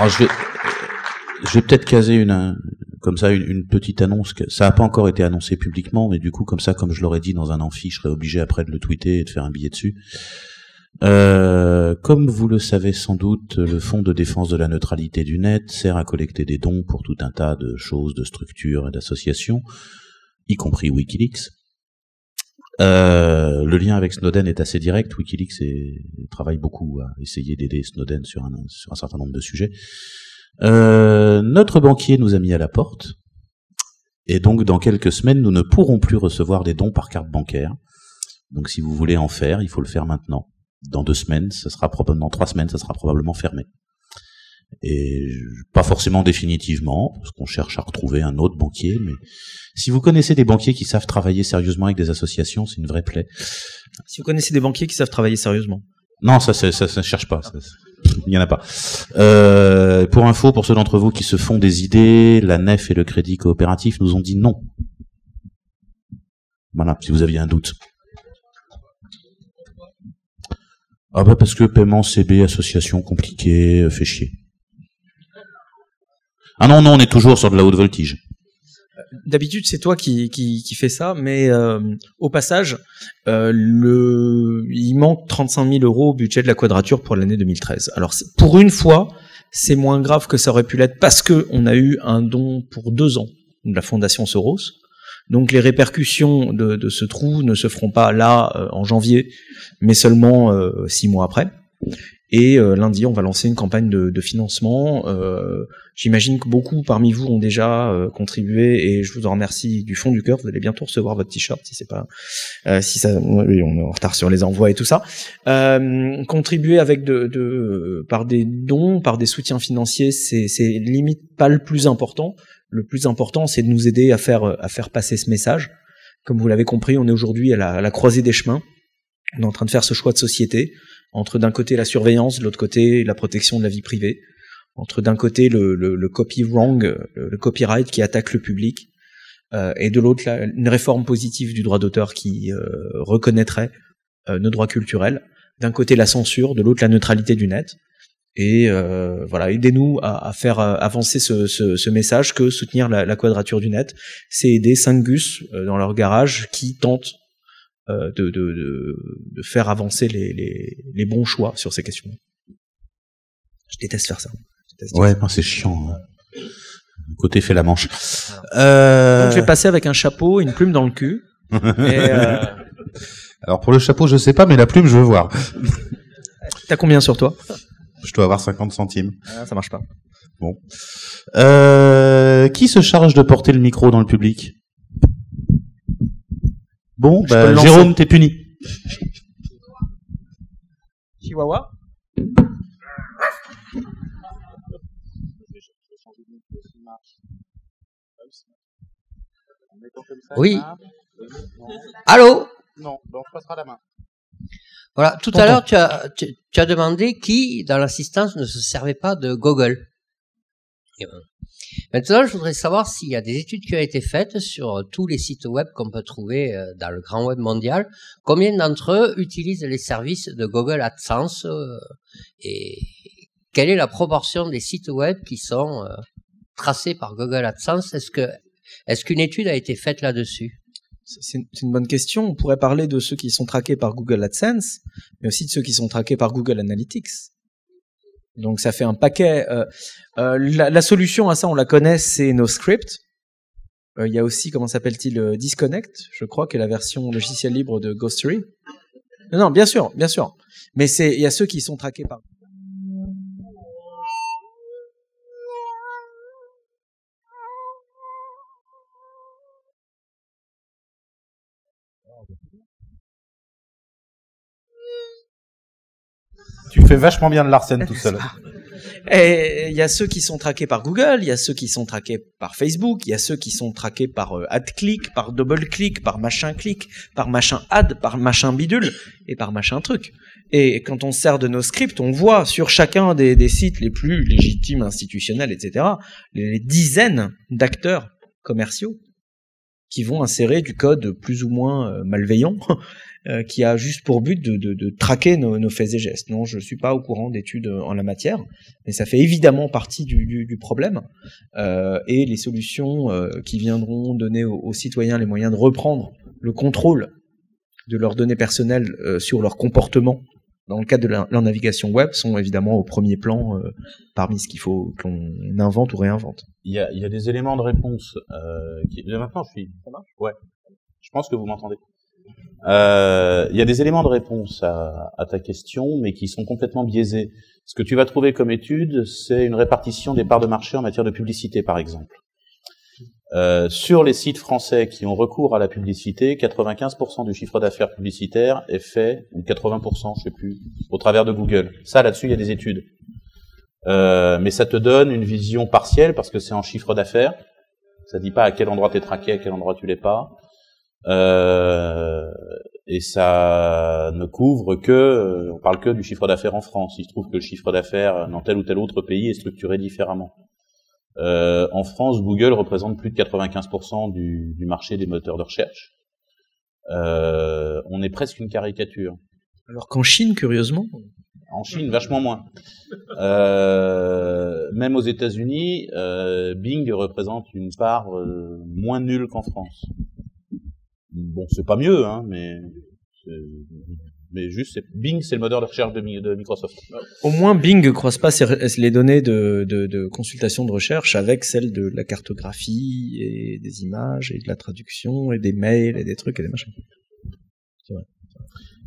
Alors je vais, je vais peut-être caser une, comme ça une, petite annonce. Ça n'a pas encore été annoncé publiquement, mais du coup, comme ça, comme je l'aurais dit dans un amphi, je serais obligé après de le tweeter et de faire un billet dessus. Euh, comme vous le savez sans doute, le Fonds de défense de la neutralité du net sert à collecter des dons pour tout un tas de choses, de structures et d'associations, y compris Wikileaks. Euh, le lien avec Snowden est assez direct. Wikileaks travaille beaucoup à essayer d'aider Snowden sur un, certain nombre de sujets. Euh, notre banquier nous a mis à la porte. Et donc, dans quelques semaines, nous ne pourrons plus recevoir des dons par carte bancaire. Donc, si vous voulez en faire, il faut le faire maintenant. Dans deux semaines, ça sera probablement trois semaines, ça sera probablement fermé. Et pas forcément définitivement, parce qu'on cherche à retrouver un autre banquier, mais si vous connaissez des banquiers qui savent travailler sérieusement avec des associations, c'est une vraie plaie. Si vous connaissez des banquiers qui savent travailler sérieusement. Non, ça, ça, ça, ne cherche pas. il n'y en a pas. Euh, pour info, pour ceux d'entre vous qui se font des idées, la NEF et le Crédit Coopératif nous ont dit non. Voilà, si vous aviez un doute. Ah bah parce que paiement CB, association compliquée, euh, fait chier. Ah non, non, on est toujours sur de la haute voltige d'habitude c'est toi qui, fais ça, mais euh, au passage, euh, il manque 35 000 euros au budget de la quadrature pour l'année 2013. Alors pour une fois, c'est moins grave que ça aurait pu l'être parce que on a eu un don pour deux ans de la Fondation Soros. Donc les répercussions de, de ce trou ne se feront pas là euh, en janvier, mais seulement six mois après. Et euh, lundi, on va lancer une campagne de, de financement. Euh, J'imagine que beaucoup parmi vous ont déjà euh, contribué et je vous en remercie du fond du cœur. Vous allez bientôt recevoir votre t-shirt si c'est pas euh, si ça. Oui, on est en retard sur les envois et tout ça. Euh, contribuer avec de, de par des dons, par des soutiens financiers, c'est limite pas le plus important. Le plus important, c'est de nous aider à faire à faire passer ce message. Comme vous l'avez compris, on est aujourd'hui à à la croisée des chemins. On est en train de faire ce choix de société entre d'un côté la surveillance, de l'autre côté la protection de la vie privée, entre d'un côté le, copy wrong, le, copyright qui attaque le public, euh, et de l'autre une réforme positive du droit d'auteur qui euh, reconnaîtrait euh, nos droits culturels. D'un côté la censure, de l'autre la neutralité du net. Et euh, voilà, aidez-nous à, à, faire avancer ce, ce, ce, message que soutenir la, la quadrature du net, c'est aider 5 gus dans leur garage qui tentent euh, de, de, de, faire avancer les, les, les, bons choix sur ces questions. Je déteste faire ça. ouais, c'est chiant. Hein. Côté fait la manche. Euh... Donc je vais passer avec un chapeau, une plume dans le cul. et euh... Alors pour le chapeau, je sais pas, mais la plume, je veux voir. T'as combien sur toi? Je dois avoir 50 centimes. Ah, ça marche pas. Bon. Euh, qui se charge de porter le micro dans le public? Bon, bah, Jérôme, t'es puni. Chihuahua Oui. Allô? Non, donc on passera la main. Voilà, tout à l'heure, tu as, tu, as demandé qui, dans l'assistance, ne se servait pas de Google. Maintenant, je voudrais savoir s'il y a des études qui ont été faites sur tous les sites web qu'on peut trouver euh, dans le grand web mondial. Combien d'entre eux utilisent les services de Google AdSense euh, et quelle est la proportion des sites web qui sont euh, tracés par Google AdSense? Est-ce que est-ce qu'une étude a été faite là-dessus? C'est une bonne question. On pourrait parler de ceux qui sont traqués par Google AdSense, mais aussi de ceux qui sont traqués par Google Analytics. Donc ça fait un paquet. Euh, euh, la, solution à ça, on la connaît, c'est NoScript. Euh, il y a aussi, comment s'appelle-t-il, Disconnect, je crois, qui est la version logiciel libre de Ghostery. Non, non, bien sûr, bien sûr. Mais il y a ceux qui sont traqués par. Tu fais vachement bien de l'arsène tout seul. Et il y a ceux qui sont traqués par Google, il y a ceux qui sont traqués par Facebook, il y a ceux qui sont traqués par euh, AdClick, par DoubleClick, par machin click, par machin ad, par machin bidule et par machin truc. Et quand on sert de nos scripts, on voit sur chacun des sites les plus légitimes, institutionnels, etc., les dizaines d'acteurs commerciaux qui vont insérer du code plus ou moins euh, malveillant, euh, qui a juste pour but de, de, de traquer nos, nos, faits et gestes. Non, je ne suis pas au courant d'études en la matière, mais ça fait évidemment partie du, du, du problème. Euh, et les solutions euh, qui viendront donner aux, aux, citoyens les moyens de reprendre le contrôle de leurs données personnelles euh, sur leur comportement dans le cadre de la, leur navigation web sont évidemment au premier plan euh, parmi ce qu'il faut qu'on invente ou réinvente. Il y a, il y a des éléments de réponse euh, qui... Maintenant, je suis... Ça marche? Ouais. Je pense que vous m'entendez. Euh, il y a des éléments de réponse à, à, ta question, mais qui sont complètement biaisés. Ce que tu vas trouver comme étude, c'est une répartition des parts de marché en matière de publicité, par exemple. Euh, sur les sites français qui ont recours à la publicité, 95% du chiffre d'affaires publicitaire est fait, ou 80%, je sais plus, au travers de Google. Ça, là-dessus, il y a des études. Euh, mais ça te donne une vision partielle parce que c'est en chiffre d'affaires. Ça dit pas à quel endroit tu es traqué, à quel endroit tu l'es pas. Euh, et ça ne couvre que, on parle que du chiffre d'affaires en France. Il se trouve que le chiffre d'affaires dans tel ou tel autre pays est structuré différemment. Euh, en France, Google représente plus de 95% du, du, marché des moteurs de recherche. Euh, on est presque une caricature. Alors qu'en Chine, curieusement En Chine, vachement moins. Euh, même aux États-Unis, euh, Bing représente une part euh, moins nulle qu'en France. Bon, c'est pas mieux, hein, mais mais juste Bing, c'est le moteur de recherche de, de, Microsoft. Au moins, Bing ne croise pas les données de, de, de, consultation de recherche avec celles de la cartographie et des images et de la traduction et des mails et des trucs et des machins. Vrai.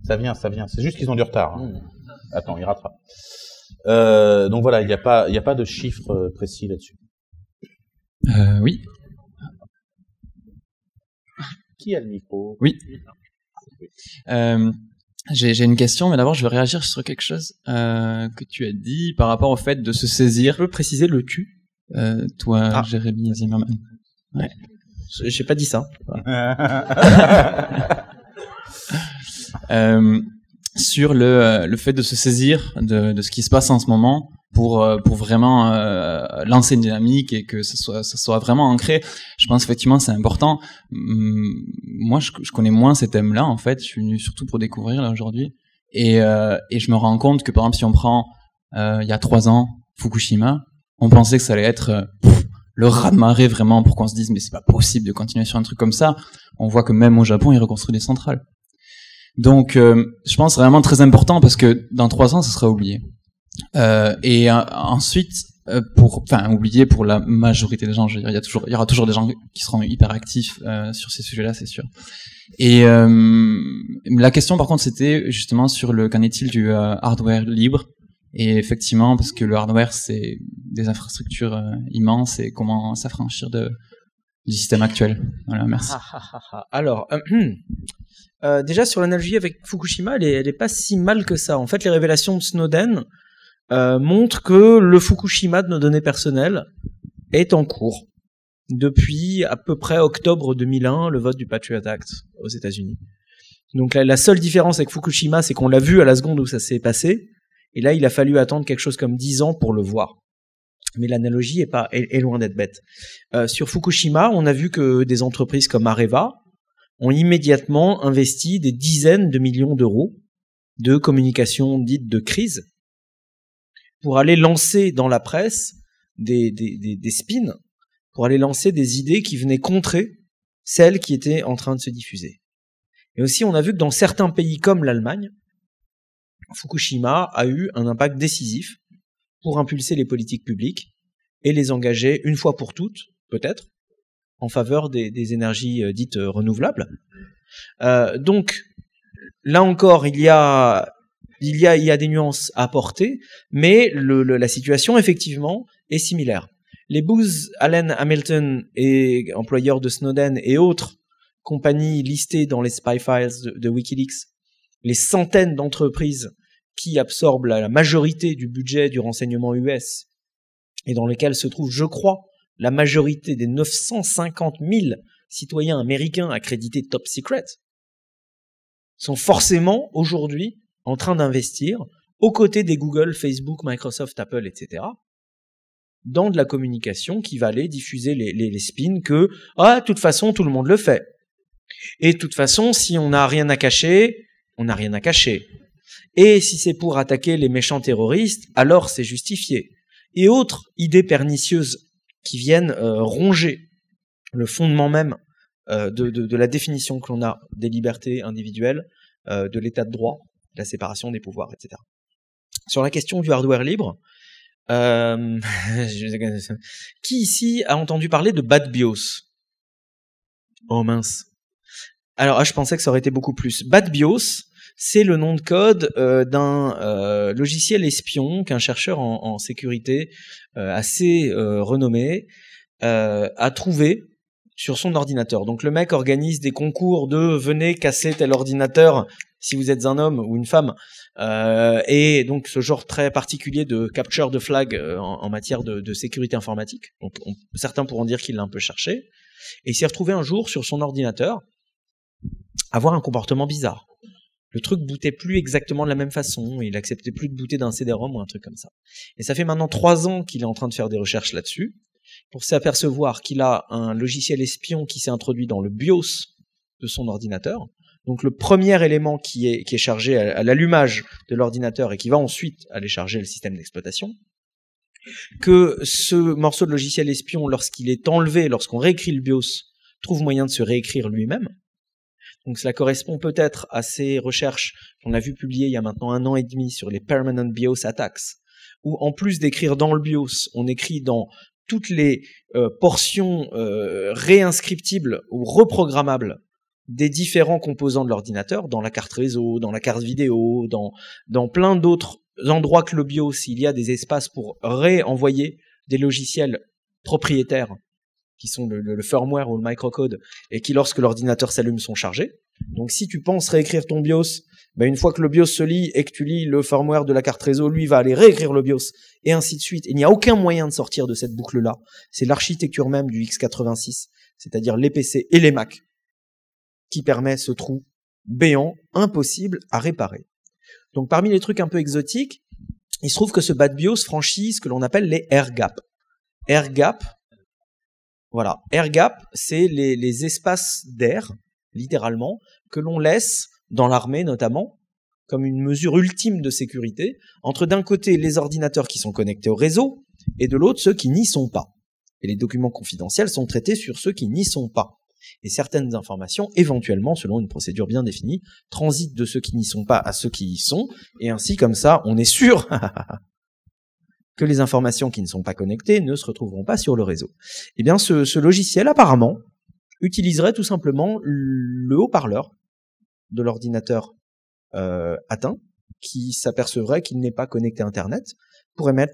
Ça vient, ça vient. C'est juste qu'ils ont du retard. Hein. Mmh. Attends, ils rattrapent. Euh, donc voilà, il n'y a pas, il a pas de chiffres précis là-dessus. Euh, oui. Qui a le micro? Oui. Euh, j'ai une question, mais d'abord je veux réagir sur quelque chose euh, que tu as dit par rapport au fait de se saisir. Tu peux préciser le tu euh, Toi, ah. Jérémy Zimmerman. Ouais. J'ai pas dit ça. euh, sur le, le fait de se saisir de, de ce qui se passe en ce moment pour euh, pour vraiment euh, lancer une dynamique et que ça soit ça soit vraiment ancré. Je pense effectivement c'est important. Hum, moi je, connais moins ces thèmes-là en fait. Je suis venu surtout pour découvrir là aujourd'hui et euh, et je me rends compte que par exemple si on prend euh, il y a trois ans Fukushima, on pensait que ça allait être pff, le raz-de-marée vraiment pour qu'on se dise mais c'est pas possible de continuer sur un truc comme ça. On voit que même au Japon ils reconstruisent des centrales. Donc je pense vraiment très important parce que dans trois ans ça sera oublié. Euh, et euh, ensuite, euh, pour, enfin, oublier pour la majorité des gens, je veux dire, il y aura toujours des gens qui seront hyper actifs sur ces sujets-là, c'est sûr. Et la question, par contre, c'était justement sur le qu'en est-il du hardware libre? Et effectivement, parce que le hardware, c'est des infrastructures immenses et comment s'affranchir du système actuel. Voilà, merci. Alors, euh, déjà sur l'analogie avec Fukushima, elle est, elle est, pas si mal que ça. En fait, les révélations de Snowden euh, montre que le Fukushima de nos données personnelles est en cours depuis à peu près octobre 2001, le vote du Patriot Act aux États-Unis. Donc la, la, seule différence avec Fukushima, c'est qu'on l'a vu à la seconde où ça s'est passé, et là il a fallu attendre quelque chose comme dix ans pour le voir. Mais l'analogie est pas loin d'être bête. Euh, sur Fukushima, on a vu que des entreprises comme Areva ont immédiatement investi des dizaines de millions d'euros de communication dite de crise pour aller lancer dans la presse des, des, des, des spins, pour aller lancer des idées qui venaient contrer celles qui étaient en train de se diffuser. Et aussi, on a vu que dans certains pays comme l'Allemagne, Fukushima a eu un impact décisif pour impulser les politiques publiques et les engager une fois pour toutes, peut-être, en faveur des, des énergies euh, dites euh, renouvelables. Euh, donc, là encore, il y a il y a, des nuances à apporter, mais la situation, effectivement, est similaire. Les Booz Allen Hamilton, et employeurs de Snowden et autres compagnies listées dans les spy files de, de Wikileaks, les centaines d'entreprises qui absorbent la, la, majorité du budget du renseignement US et dans lesquelles se trouve, je crois, la majorité des 950 000 citoyens américains accrédités top secret, sont forcément aujourd'hui en train d'investir aux côtés des Google, Facebook, Microsoft, Apple, etc., dans de la communication qui va aller diffuser les, les, les spins que ah de toute façon tout le monde le fait et de toute façon si on n'a rien à cacher on n'a rien à cacher et si c'est pour attaquer les méchants terroristes alors c'est justifié et autres idées pernicieuses qui viennent euh, ronger le fondement même euh, de, de, de, la définition que l'on a des libertés individuelles, euh, de l'état de droit, la séparation des pouvoirs, etc. Sur la question du hardware libre, euh, qui ici a entendu parler de Bad BIOS? Oh mince. Alors, ah, je pensais que ça aurait été beaucoup plus. Bad BIOS, c'est le nom de code euh, d'un euh, logiciel espion qu'un chercheur en, en sécurité assez renommé a trouvé sur son ordinateur. Donc le mec organise des concours de venez casser tel ordinateur si vous êtes un homme ou une femme. Euh, et donc ce genre très particulier de capture de flag en, en, matière de, sécurité informatique. Certains pourront dire qu'il l'a un peu cherché. Et il s'est retrouvé un jour sur son ordinateur avoir un comportement bizarre le truc bootait plus exactement de la même façon, il acceptait plus de booter d'un CD-ROM ou un truc comme ça. Et ça fait maintenant trois ans qu'il est en train de faire des recherches là-dessus, pour s'apercevoir qu'il a un logiciel espion qui s'est introduit dans le BIOS de son ordinateur. Donc le premier élément qui est, chargé à, à l'allumage de l'ordinateur et qui va ensuite aller charger le système d'exploitation, que ce morceau de logiciel espion, lorsqu'il est enlevé, lorsqu'on réécrit le BIOS, trouve moyen de se réécrire lui-même, donc cela correspond peut-être à ces recherches qu'on a vu publiées il y a maintenant un an et demi sur les permanent BIOS attacks, où en plus d'écrire dans le BIOS, on écrit dans toutes les euh, portions euh, réinscriptibles ou reprogrammables des différents composants de l'ordinateur, dans la carte réseau, dans la carte vidéo, dans, plein d'autres endroits que le BIOS, il y a des espaces pour réenvoyer des logiciels propriétaires qui sont le, firmware ou le microcode, et qui, lorsque l'ordinateur s'allume, sont chargés. Donc si tu penses réécrire ton BIOS, ben une fois que le BIOS se lit et que tu lis le firmware de la carte réseau, lui va aller réécrire le BIOS, et ainsi de suite. Il n'y a aucun moyen de sortir de cette boucle-là. C'est l'architecture même du x86, c'est-à-dire les PC et les Mac, qui permet ce trou béant, impossible à réparer. Donc parmi les trucs un peu exotiques, il se trouve que ce bad BIOS franchit ce que l'on appelle les air gap. Air gap, voilà. Air gap, c'est les, espaces d'air, littéralement, que l'on laisse dans l'armée notamment, comme une mesure ultime de sécurité, entre d'un côté les ordinateurs qui sont connectés au réseau, et de l'autre ceux qui n'y sont pas. Et les documents confidentiels sont traités sur ceux qui n'y sont pas. Et certaines informations, éventuellement, selon une procédure bien définie, transitent de ceux qui n'y sont pas à ceux qui y sont, et ainsi comme ça, on est sûr que les informations qui ne sont pas connectées ne se retrouveront pas sur le réseau. Eh bien, ce, logiciel, apparemment, utiliserait tout simplement le haut-parleur de l'ordinateur euh, atteint, qui s'apercevrait qu'il n'est pas connecté à Internet, pour émettre...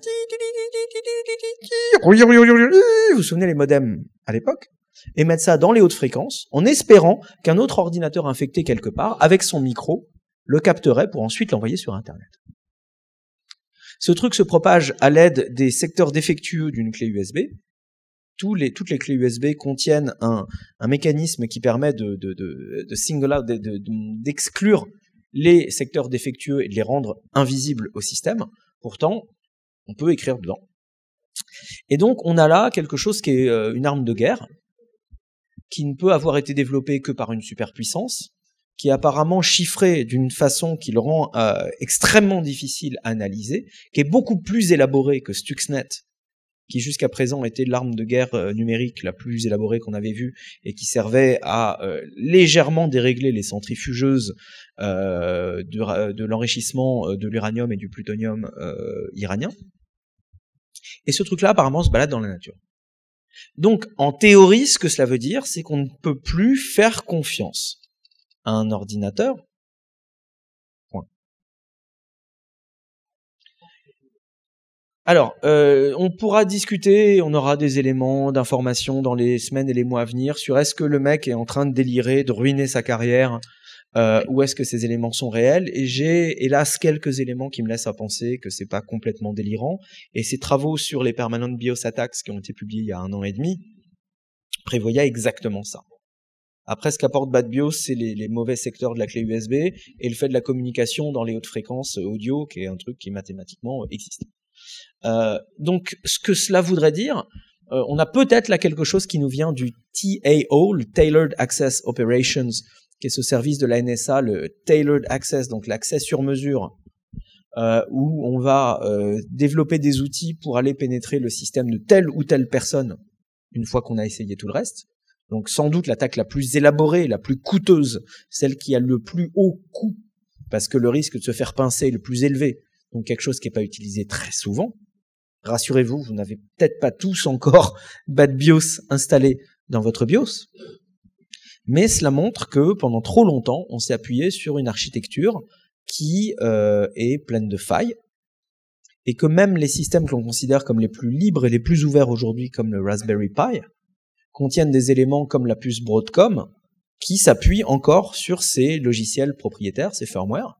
Vous vous souvenez les modems à l'époque? Et mettre ça dans les hautes fréquences, en espérant qu'un autre ordinateur infecté quelque part, avec son micro, le capterait pour ensuite l'envoyer sur Internet. Ce truc se propage à l'aide des secteurs défectueux d'une clé USB. Toutes les clés USB contiennent un, mécanisme qui permet de, de single out, d'exclure les secteurs défectueux et de les rendre invisibles au système. Pourtant, on peut écrire dedans. Et donc, on a là quelque chose qui est euh, une arme de guerre, qui ne peut avoir été développée que par une superpuissance, qui est apparemment chiffré d'une façon qui le rend euh, extrêmement difficile à analyser, qui est beaucoup plus élaboré que Stuxnet, qui jusqu'à présent était l'arme de guerre euh, numérique la plus élaborée qu'on avait vue et qui servait à euh, légèrement dérégler les centrifugeuses de, de l'enrichissement de l'uranium et du plutonium iranien. Et ce truc-là, apparemment, se balade dans la nature. Donc, en théorie, ce que cela veut dire, c'est qu'on ne peut plus faire confiance à un ordinateur. Point. Alors, euh, on pourra discuter, on aura des éléments d'information dans les semaines et les mois à venir sur est-ce que le mec est en train de délirer, de ruiner sa carrière, euh, ou est-ce que ces éléments sont réels? Et j'ai hélas quelques éléments qui me laissent à penser que c'est pas complètement délirant. Et ces travaux sur les permanent BIOS attacks qui ont été publiés il y a un an et demi prévoyaient exactement ça. Après, ce qu'apporte Bad BIOS, c'est les, les, mauvais secteurs de la clé USB et le fait de la communication dans les hautes fréquences audio, qui est un truc qui mathématiquement existe. Euh, donc, ce que cela voudrait dire, euh, on a peut-être là quelque chose qui nous vient du TAO, le Tailored Access Operations, qui est ce service de la NSA, le Tailored Access, donc l'accès sur mesure, euh, où on va euh, développer des outils pour aller pénétrer le système de telle ou telle personne une fois qu'on a essayé tout le reste. Donc sans doute l'attaque la plus élaborée, la plus coûteuse, celle qui a le plus haut coût, parce que le risque de se faire pincer est le plus élevé, donc quelque chose qui n'est pas utilisé très souvent. Rassurez-vous, vous, n'avez peut-être pas tous encore Bad BIOS installé dans votre BIOS, mais cela montre que pendant trop longtemps, on s'est appuyé sur une architecture qui euh, est pleine de failles, et que même les systèmes que l'on considère comme les plus libres et les plus ouverts aujourd'hui, comme le Raspberry Pi, contiennent des éléments comme la puce Broadcom, qui s'appuient encore sur ces logiciels propriétaires, ces firmware,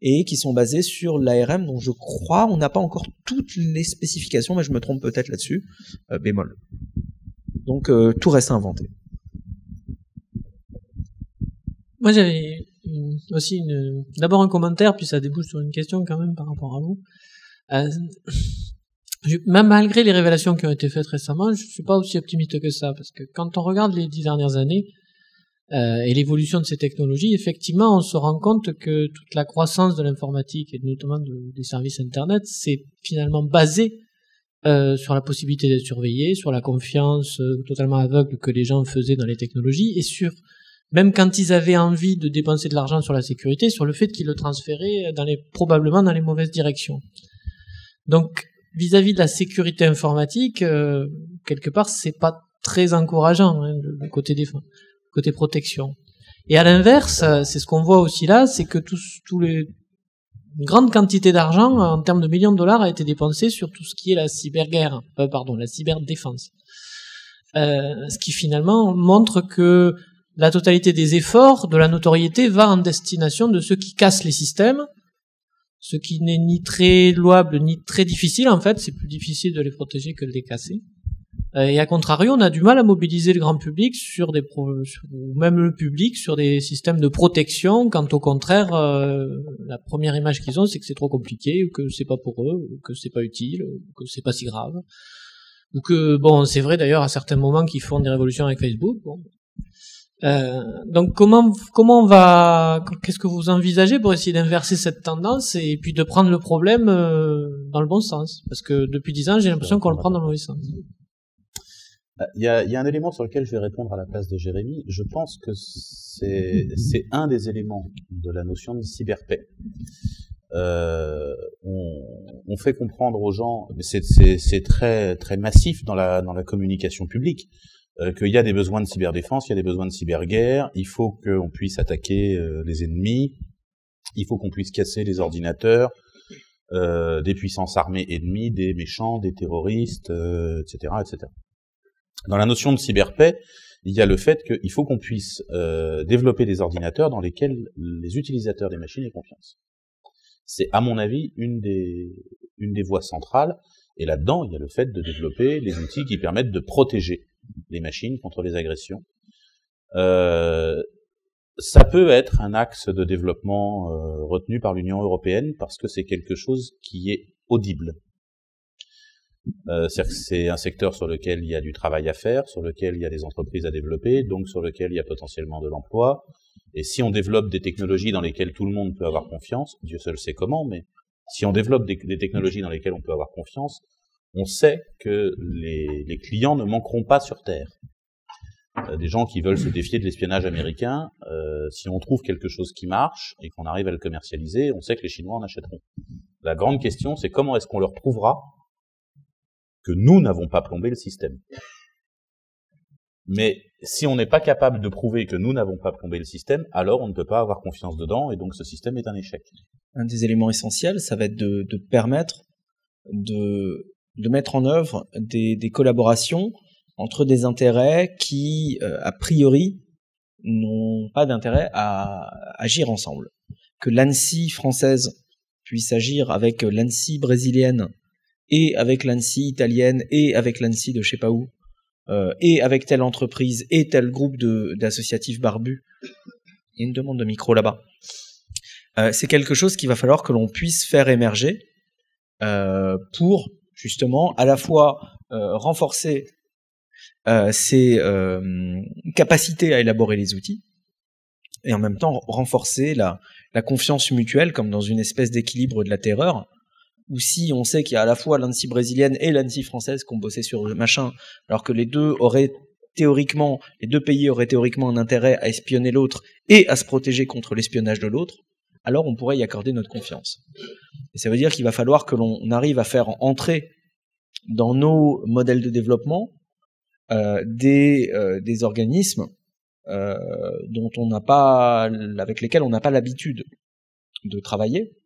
et qui sont basés sur l'ARM dont je crois on n'a pas encore toutes les spécifications, mais je me trompe peut-être là-dessus, euh, bémol. Donc euh, tout reste à inventer. Moi j'avais aussi une, d'abord un commentaire, puis ça débouche sur une question quand même par rapport à vous. Euh, même malgré les révélations qui ont été faites récemment, je suis pas aussi optimiste que ça, parce que quand on regarde les dix dernières années euh, et l'évolution de ces technologies, effectivement, on se rend compte que toute la croissance de l'informatique et notamment des services Internet, c'est finalement basé euh, sur la possibilité d'être surveillé, sur la confiance euh, totalement aveugle que les gens faisaient dans les technologies et sur même quand ils avaient envie de dépenser de l'argent sur la sécurité, sur le fait qu'ils le transféraient dans les, probablement dans les mauvaises directions. Donc, vis-à-vis de la sécurité informatique, euh, quelque part, c'est pas très encourageant hein, le, côté défense, côté protection. Et à l'inverse, euh, c'est ce qu'on voit aussi là, c'est que tous, tous les une grande quantité d'argent en termes de millions de dollars a été dépensé sur tout ce qui est la cyberguerre, euh, pardon, la cyberdéfense. Euh, ce qui finalement montre que la totalité des efforts, de la notoriété, va en destination de ceux qui cassent les systèmes, ce qui n'est ni très louable ni très difficile en fait, c'est plus difficile de les protéger que de les casser. Euh, et à contrario, on a du mal à mobiliser le grand public sur des ou même le public sur des systèmes de protection quand au contraire euh, la première image qu'ils ont c'est que c'est trop compliqué ou que c'est pas pour eux ou que c'est pas utile ou que c'est pas si grave ou que bon c'est vrai d'ailleurs à certains moments qu'ils font des révolutions avec Facebook bon euh, donc comment comment on va qu'est-ce que vous envisagez pour essayer d'inverser cette tendance et puis de prendre le problème euh, dans le bon sens? Parce que depuis dix ans j'ai l'impression qu'on le prend dans le mauvais sens. Euh, il y, a, il y a, un élément sur lequel je vais répondre à la place de Jérémy. Je pense que c'est un des éléments de la notion de cyberpaix. Euh, on, on, fait comprendre aux gens, c'est très très massif dans la dans la communication publique. Euh, qu'il y a des besoins de cyberdéfense, il y a des besoins de cyberguerre, il faut qu'on puisse attaquer euh, les ennemis, il faut qu'on puisse casser les ordinateurs, euh, des puissances armées ennemies, des méchants, des terroristes, etc., etc. Dans la notion de cyberpaix, il y a le fait qu'il faut qu'on puisse développer des ordinateurs dans lesquels les utilisateurs des machines aient confiance. C'est, à mon avis, une des, une des voies centrales. Et là-dedans, il y a le fait de développer les outils qui permettent de protéger les machines contre les agressions. Euh, ça peut être un axe de développement euh, retenu par l'Union européenne parce que c'est quelque chose qui est audible. Euh, c'est un secteur sur lequel il y a du travail à faire, sur lequel il y a des entreprises à développer, donc sur lequel il y a potentiellement de l'emploi. Et si on développe des technologies dans lesquelles tout le monde peut avoir confiance, Dieu seul sait comment, mais si on développe des technologies dans lesquelles on peut avoir confiance, on sait que les, clients ne manqueront pas sur Terre. Euh, des gens qui veulent se défier de l'espionnage américain, euh, si on trouve quelque chose qui marche et qu'on arrive à le commercialiser, on sait que les Chinois en achèteront. La grande question, c'est comment est-ce qu'on leur prouvera que nous n'avons pas plombé le système? Mais si on n'est pas capable de prouver que nous n'avons pas plombé le système, alors on ne peut pas avoir confiance dedans et donc ce système est un échec. Un des éléments essentiels, ça va être de, de permettre de de mettre en œuvre des, collaborations entre des intérêts qui, euh, a priori, n'ont pas d'intérêt à agir ensemble. Que l'ANSI française puisse agir avec l'ANSI brésilienne et avec l'ANSI italienne et avec l'ANSI de je sais pas où, euh, et avec telle entreprise et tel groupe d'associatifs barbus. Il y a une demande de micro là-bas. Euh, c'est quelque chose qu'il va falloir que l'on puisse faire émerger pour justement à la fois euh, renforcer euh, ses euh, capacités à élaborer les outils et en même temps renforcer la, confiance mutuelle comme dans une espèce d'équilibre de la terreur où si on sait qu'il y a à la fois l'ANSI brésilienne et l'ANSI française qui ont bossé sur le machin, alors que les deux auraient théoriquement, les deux pays auraient théoriquement un intérêt à espionner l'autre et à se protéger contre l'espionnage de l'autre, alors on pourrait y accorder notre confiance. Et ça veut dire qu'il va falloir que l'on arrive à faire entrer dans nos modèles de développement euh, des, euh, des organismes euh, avec lesquels on n'a pas l'habitude de travailler,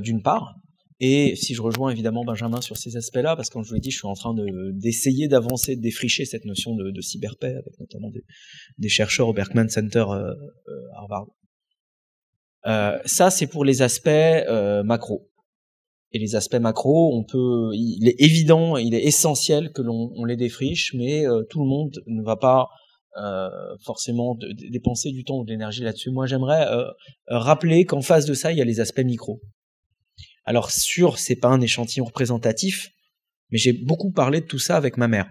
d'une part. Et si je rejoins évidemment Benjamin sur ces aspects-là, parce que comme je vous l'ai dit, je suis en train d'essayer d'avancer, de défricher cette notion de, cyberpaix, avec notamment des, chercheurs au Berkman Center Harvard. Euh, ça, c'est pour les aspects euh, macro. Et les aspects macro, on peut, il est évident, il est essentiel que l'on les défriche, mais euh, tout le monde ne va pas euh, forcément dépenser du temps ou de l'énergie là-dessus. Moi, j'aimerais euh, rappeler qu'en face de ça, il y a les aspects micro. Alors, sûr, c'est pas un échantillon représentatif, mais j'ai beaucoup parlé de tout ça avec ma mère.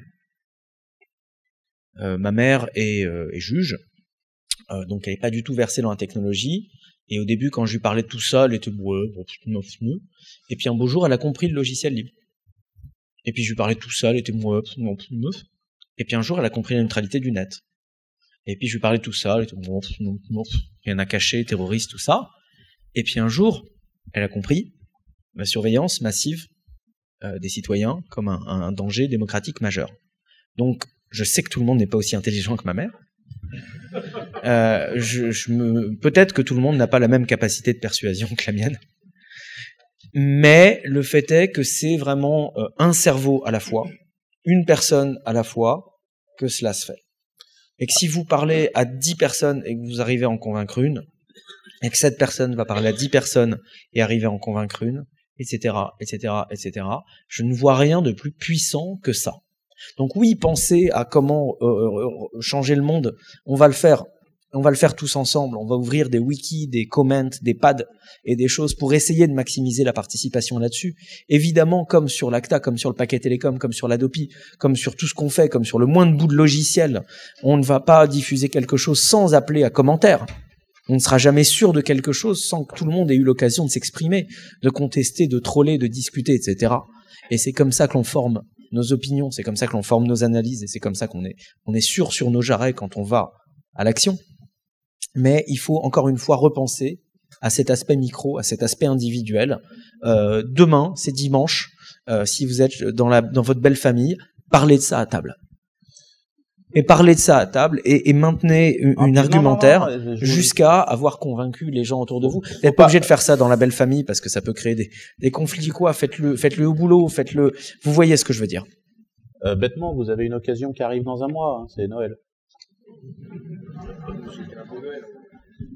Euh, ma mère est, est juge, donc elle n'est pas du tout versée dans la technologie. Et au début, quand je lui parlais de tout ça, elle était ouais, Et puis un beau jour, elle a compris le logiciel libre. Et puis je lui parlais de tout ça, elle était ouais, Et puis un jour, elle a compris la neutralité du net. Et puis je lui parlais de tout ça, elle était rien à cacher, terroriste, tout ça. Et puis un jour, elle a compris la surveillance massive euh, des citoyens comme un, un, danger démocratique majeur. Donc, je sais que tout le monde n'est pas aussi intelligent que ma mère. Euh, je, je me... Peut-être que tout le monde n'a pas la même capacité de persuasion que la mienne. Mais le fait est que c'est vraiment euh, un cerveau à la fois, une personne à la fois, que cela se fait. Et que si vous parlez à dix personnes et que vous arrivez à en convaincre une, et que cette personne va parler à dix personnes et arriver à en convaincre une, etc., etc., etc., je ne vois rien de plus puissant que ça. Donc oui, penser à comment euh, changer le monde, on va le faire. On va le faire tous ensemble. On va ouvrir des wikis, des comments, des pads et des choses pour essayer de maximiser la participation là-dessus. Évidemment, comme sur l'ACTA, comme sur le paquet télécom, comme sur l'Adopi, comme sur tout ce qu'on fait, comme sur le moindre bout de logiciel, on ne va pas diffuser quelque chose sans appeler à commentaire. On ne sera jamais sûr de quelque chose sans que tout le monde ait eu l'occasion de s'exprimer, de contester, de troller, de discuter, etc. Et c'est comme ça que l'on forme nos opinions, c'est comme ça que l'on forme nos analyses, et c'est comme ça qu'on est, on est sûr sur nos jarrets quand on va à l'action. Mais il faut encore une fois repenser à cet aspect micro, à cet aspect individuel. Euh, demain, c'est dimanche, euh, si vous êtes dans, la, dans votre belle famille, parlez de ça à table et parler de ça à table et, et maintenez une, une argumentaire jusqu'à avoir convaincu les gens autour de vous. Vous n'êtes pas obligé de faire ça dans la belle famille parce que ça peut créer des, des conflits quoi. Faites-le, faites-le au boulot, faites-le. Vous voyez ce que je veux dire. Euh, bêtement, vous avez une occasion qui arrive dans un mois, hein, c'est Noël.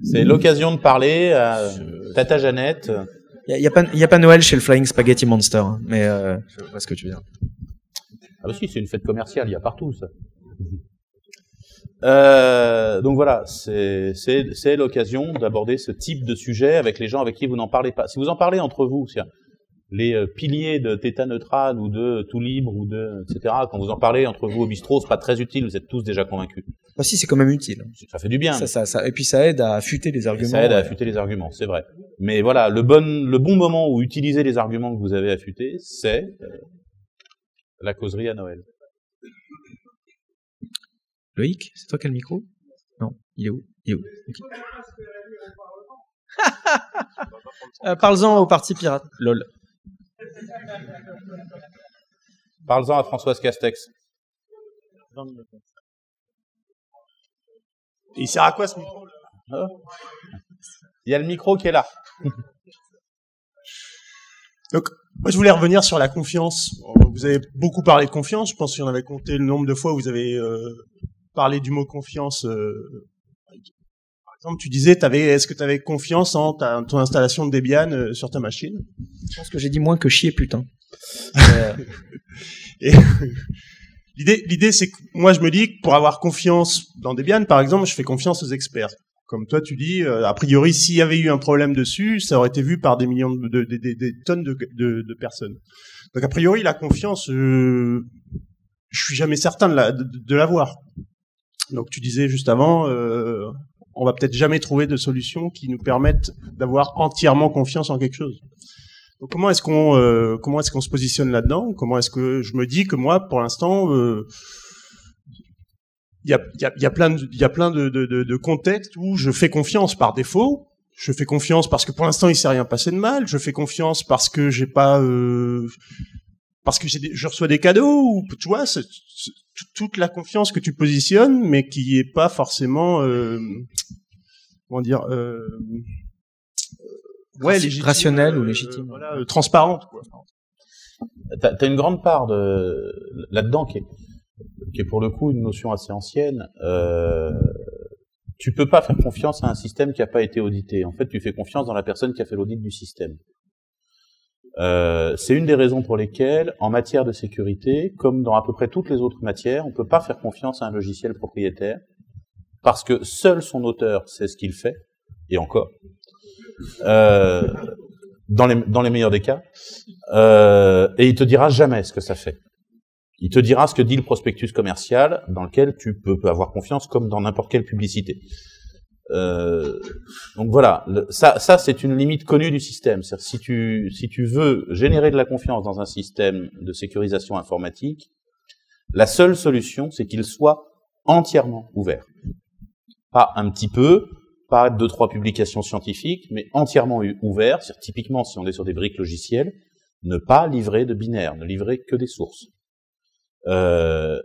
C'est l'occasion de parler à Tata Jeannette. Il n'y a, a, pas, y a pas Noël chez le Flying Spaghetti Monster, hein, mais euh, je vois ce que tu veux dire. Ah bah si, c'est une fête commerciale, il y a partout ça. Euh, donc voilà, c'est l'occasion d'aborder ce type de sujet avec les gens avec qui vous n'en parlez pas. Si vous en parlez entre vous, les euh, piliers de Theta Neutral ou de Tout Libre ou de etc. Quand vous en parlez entre vous au bistrot, c'est pas très utile. Vous êtes tous déjà convaincus. Bah si, c'est quand même utile. Ça fait du bien. Ça, ça, ça, et puis ça aide à affûter les arguments. Et ça aide à affûter les arguments, c'est vrai. Mais voilà, le bon le bon moment où utiliser les arguments que vous avez affûtés, c'est euh, la causerie à Noël. Loïc, c'est toi qui as le micro? Non, il est où? Il est où? Okay. euh, Parle-en au Parti Pirate. Lol. Parle-en à Françoise Castex. il sert à quoi ce micro? Ah. Il y a le micro qui est là. Donc, moi, je voulais revenir sur la confiance. Vous avez beaucoup parlé de confiance. Je pense qu'on avait compté le nombre de fois où vous avez euh, parler du mot confiance. Euh, exemple, tu disais, est-ce que tu avais confiance en ta, ton installation de Debian euh, sur ta machine? Je pense que j'ai dit moins que chier, putain. l'idée, l'idée, c'est que moi, je me dis que pour avoir confiance dans Debian, par exemple, je fais confiance aux experts. Comme toi, tu dis, euh, a priori, s'il y avait eu un problème dessus, ça aurait été vu par des millions de, de- de- des tonnes de, de- de personnes. Donc, a priori, la confiance, euh, je suis jamais certain de la- de l'avoir. Donc, tu disais juste avant, euh, on va peut-être jamais trouver de solution qui nous permette d'avoir entièrement confiance en quelque chose. Donc, comment est-ce qu'on euh, comment est-ce qu'on se positionne là-dedans? Comment est-ce que je me dis que moi, pour l'instant, euh, il y a, y, a, plein de, il y a plein de, contextes où je fais confiance par défaut. Je fais confiance parce que pour l'instant il s'est rien passé de mal. Je fais confiance parce que j'ai pas, euh, parce que je reçois des cadeaux. Ou tu toute la confiance que tu positionnes, mais qui est pas forcément, euh, comment dire, euh, ouais, légitime, rationnelle ou euh, légitime. voilà, euh, transparente. T'as as une grande part de là-dedans qui est, qui est pour le coup une notion assez ancienne. Euh, tu peux pas faire confiance à un système qui a pas été audité. En fait, tu fais confiance dans la personne qui a fait l'audit du système. Euh, c'est une des raisons pour lesquelles, en matière de sécurité, comme dans à peu près toutes les autres matières, on peut pas faire confiance à un logiciel propriétaire parce que seul son auteur sait ce qu'il fait, et encore. Euh, dans les, meilleurs des cas, euh, et il te dira jamais ce que ça fait. Il te dira ce que dit le prospectus commercial, dans lequel tu peux avoir confiance comme dans n'importe quelle publicité. Euh, donc voilà, ça, ça c'est une limite connue du système. Si tu, si tu veux générer de la confiance dans un système de sécurisation informatique, la seule solution, c'est qu'il soit entièrement ouvert. Pas un petit peu, pas deux trois publications scientifiques, mais entièrement ouvert. C'est-à-dire, typiquement, si on est sur des briques logicielles, ne pas livrer de binaire, ne livrer que des sources. Euh,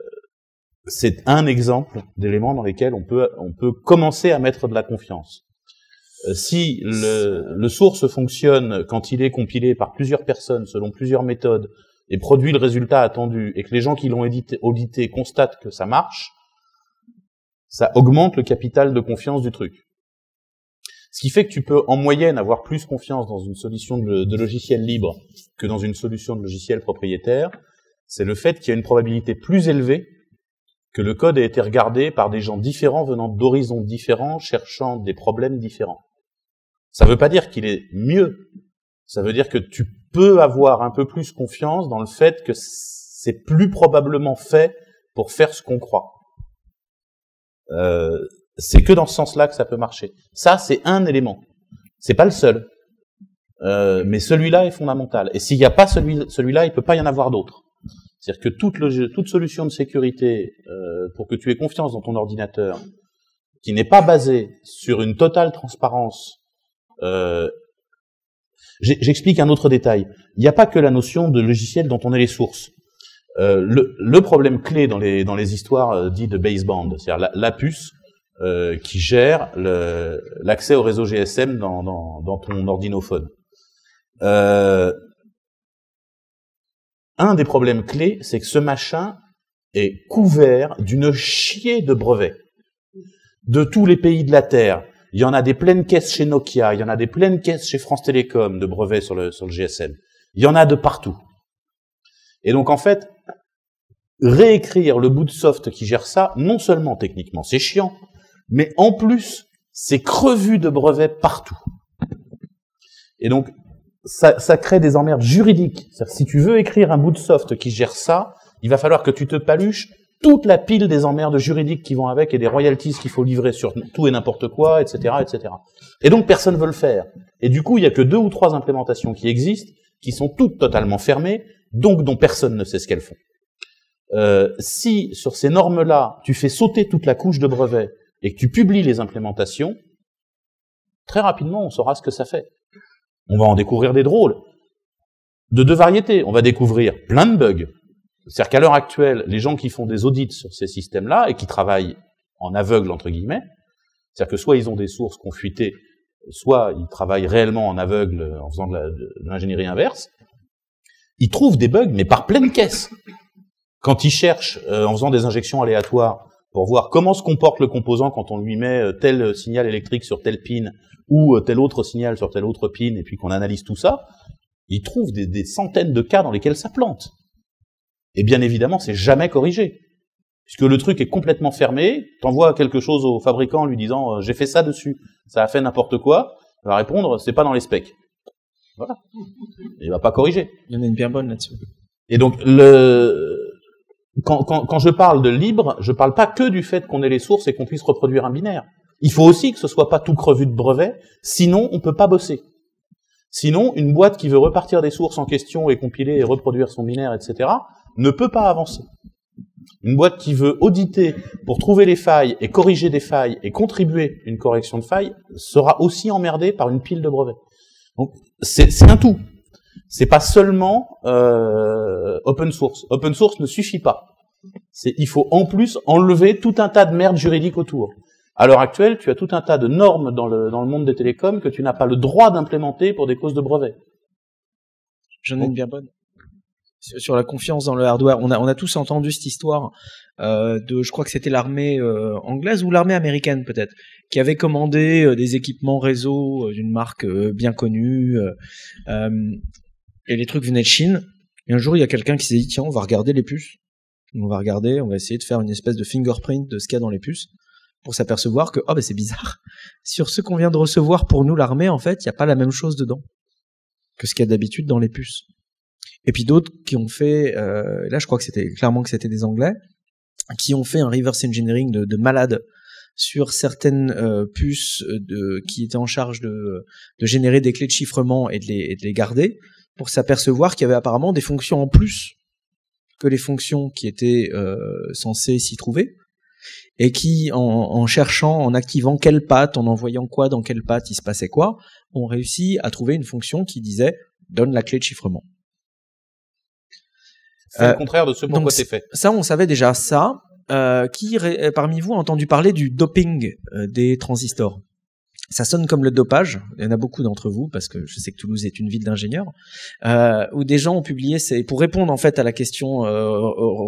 c'est un exemple d'éléments dans lesquels on peut, on peut commencer à mettre de la confiance. Euh, si le, source fonctionne quand il est compilé par plusieurs personnes selon plusieurs méthodes et produit le résultat attendu et que les gens qui l'ont audité constatent que ça marche, ça augmente le capital de confiance du truc. Ce qui fait que tu peux en moyenne avoir plus confiance dans une solution de logiciel libre que dans une solution de logiciel propriétaire, c'est le fait qu'il y a une probabilité plus élevée que le code ait été regardé par des gens différents venant d'horizons différents, cherchant des problèmes différents. Ça ne veut pas dire qu'il est mieux. Ça veut dire que tu peux avoir un peu plus confiance dans le fait que c'est plus probablement fait pour faire ce qu'on croit. Euh, c'est que dans ce sens-là que ça peut marcher. Ça, c'est un élément. C'est pas le seul. Euh, mais celui-là est fondamental. Et s'il n'y a pas celui, celui-là, il peut pas y en avoir d'autres. C'est-à-dire que toute, solution de sécurité euh, pour que tu aies confiance dans ton ordinateur, qui n'est pas basée sur une totale transparence. Euh, J'explique un autre détail. Il n'y a pas que la notion de logiciel dont on est les sources. Euh, le, problème clé dans les, histoires dites de baseband, c'est-à-dire la, puce qui gère l'accès au réseau GSM dans, ton ordinophone. Un des problèmes clés, c'est que ce machin est couvert d'une chier de brevets de tous les pays de la Terre. Il y en a des pleines caisses chez Nokia, il y en a des pleines caisses chez France Télécom de brevets sur le, GSM. Il y en a de partout. Et donc en fait, réécrire le bout de soft qui gère ça, non seulement techniquement c'est chiant, mais en plus c'est crevu de brevets partout. Et donc ça, ça crée des emmerdes juridiques. Si tu veux écrire un bout de soft qui gère ça, il va falloir que tu te paluches toute la pile des emmerdes juridiques qui vont avec et des royalties qu'il faut livrer sur tout et n'importe quoi, etc., etc. Et donc personne veut le faire. Et du coup, il y a que deux ou trois implémentations qui existent, qui sont toutes totalement fermées, donc dont personne ne sait ce qu'elles font. Euh, si sur ces normes-là, tu fais sauter toute la couche de brevets et que tu publies les implémentations, très rapidement, on saura ce que ça fait. On va en découvrir des drôles. De deux variétés. On va découvrir plein de bugs. C'est-à-dire qu'à l'heure actuelle, les gens qui font des audits sur ces systèmes-là et qui travaillent en aveugle, entre guillemets, c'est-à-dire que soit ils ont des sources confuitées, soit ils travaillent réellement en aveugle en faisant de l'ingénierie inverse, ils trouvent des bugs, mais par pleine caisse. Quand ils cherchent, euh, en faisant des injections aléatoires, pour voir comment se comporte le composant quand on lui met euh, tel signal électrique sur tel pin ou euh, tel autre signal sur tel autre pin, et puis qu'on analyse tout ça, ils trouvent des, des centaines de cas dans lesquels ça plante. Et bien évidemment, c'est jamais corrigé, puisque le truc est complètement fermé. T'envoies quelque chose au fabricant en lui disant euh, j'ai fait ça dessus, ça a fait n'importe quoi. Il va répondre c'est pas dans les specs. Voilà. Il va pas corriger. Il y en a une bien bonne là-dessus. Et donc le quand, quand, quand je parle de libre, je parle pas que du fait qu'on ait les sources et qu'on puisse reproduire un binaire. Il faut aussi que ce soit pas tout crevu de brevets, sinon on peut pas bosser. Sinon, une boîte qui veut repartir des sources en question et compiler et reproduire son binaire, etc., ne peut pas avancer. Une boîte qui veut auditer pour trouver les failles et corriger des failles et contribuer une correction de failles sera aussi emmerdée par une pile de brevets. Donc c'est un tout. C'est pas seulement euh, open source. Open source ne suffit pas. Il faut en plus enlever tout un tas de merde juridique autour. À l'heure actuelle, tu as tout un tas de normes dans le, dans le monde des télécoms que tu n'as pas le droit d'implémenter pour des causes de brevets. J'en ai une bien bonne. Sur la confiance dans le hardware, on a, on a tous entendu cette histoire euh, de, je crois que c'était l'armée euh, anglaise ou l'armée américaine peut-être, qui avait commandé euh, des équipements réseau d'une marque bien connue, et les trucs venaient de Chine. Et un jour, il y a quelqu'un qui s'est dit, tiens, on va regarder les puces. On va regarder, on va essayer de faire une espèce de fingerprint de ce qu'il y a dans les puces pour s'apercevoir que oh ben c'est bizarre. Sur ce qu'on vient de recevoir pour nous l'armée, en fait, il n'y a pas la même chose dedans que ce qu'il y a d'habitude dans les puces. Et puis d'autres qui ont fait, euh, là je crois que c'était clairement que c'était des Anglais, qui ont fait un reverse engineering de, de malade sur certaines euh, puces de, qui étaient en charge de, de, générer des clés de chiffrement et de les, de les garder, pour s'apercevoir qu'il y avait apparemment des fonctions en plus que les fonctions qui étaient euh, censées s'y trouver et qui, en, cherchant, en activant quelle patte, en envoyant quoi dans quelle patte, il se passait quoi, ont réussi à trouver une fonction qui disait donne la clé de chiffrement. C'est le euh, contraire de ce pourquoi c'est fait. Ça, on savait déjà ça. Euh, qui parmi vous a entendu parler du doping euh, des transistors? Ça sonne comme le dopage. Il y en a beaucoup d'entre vous, parce que je sais que Toulouse est une ville d'ingénieurs, euh, où des gens ont publié, c'est pour répondre en fait à la question, euh,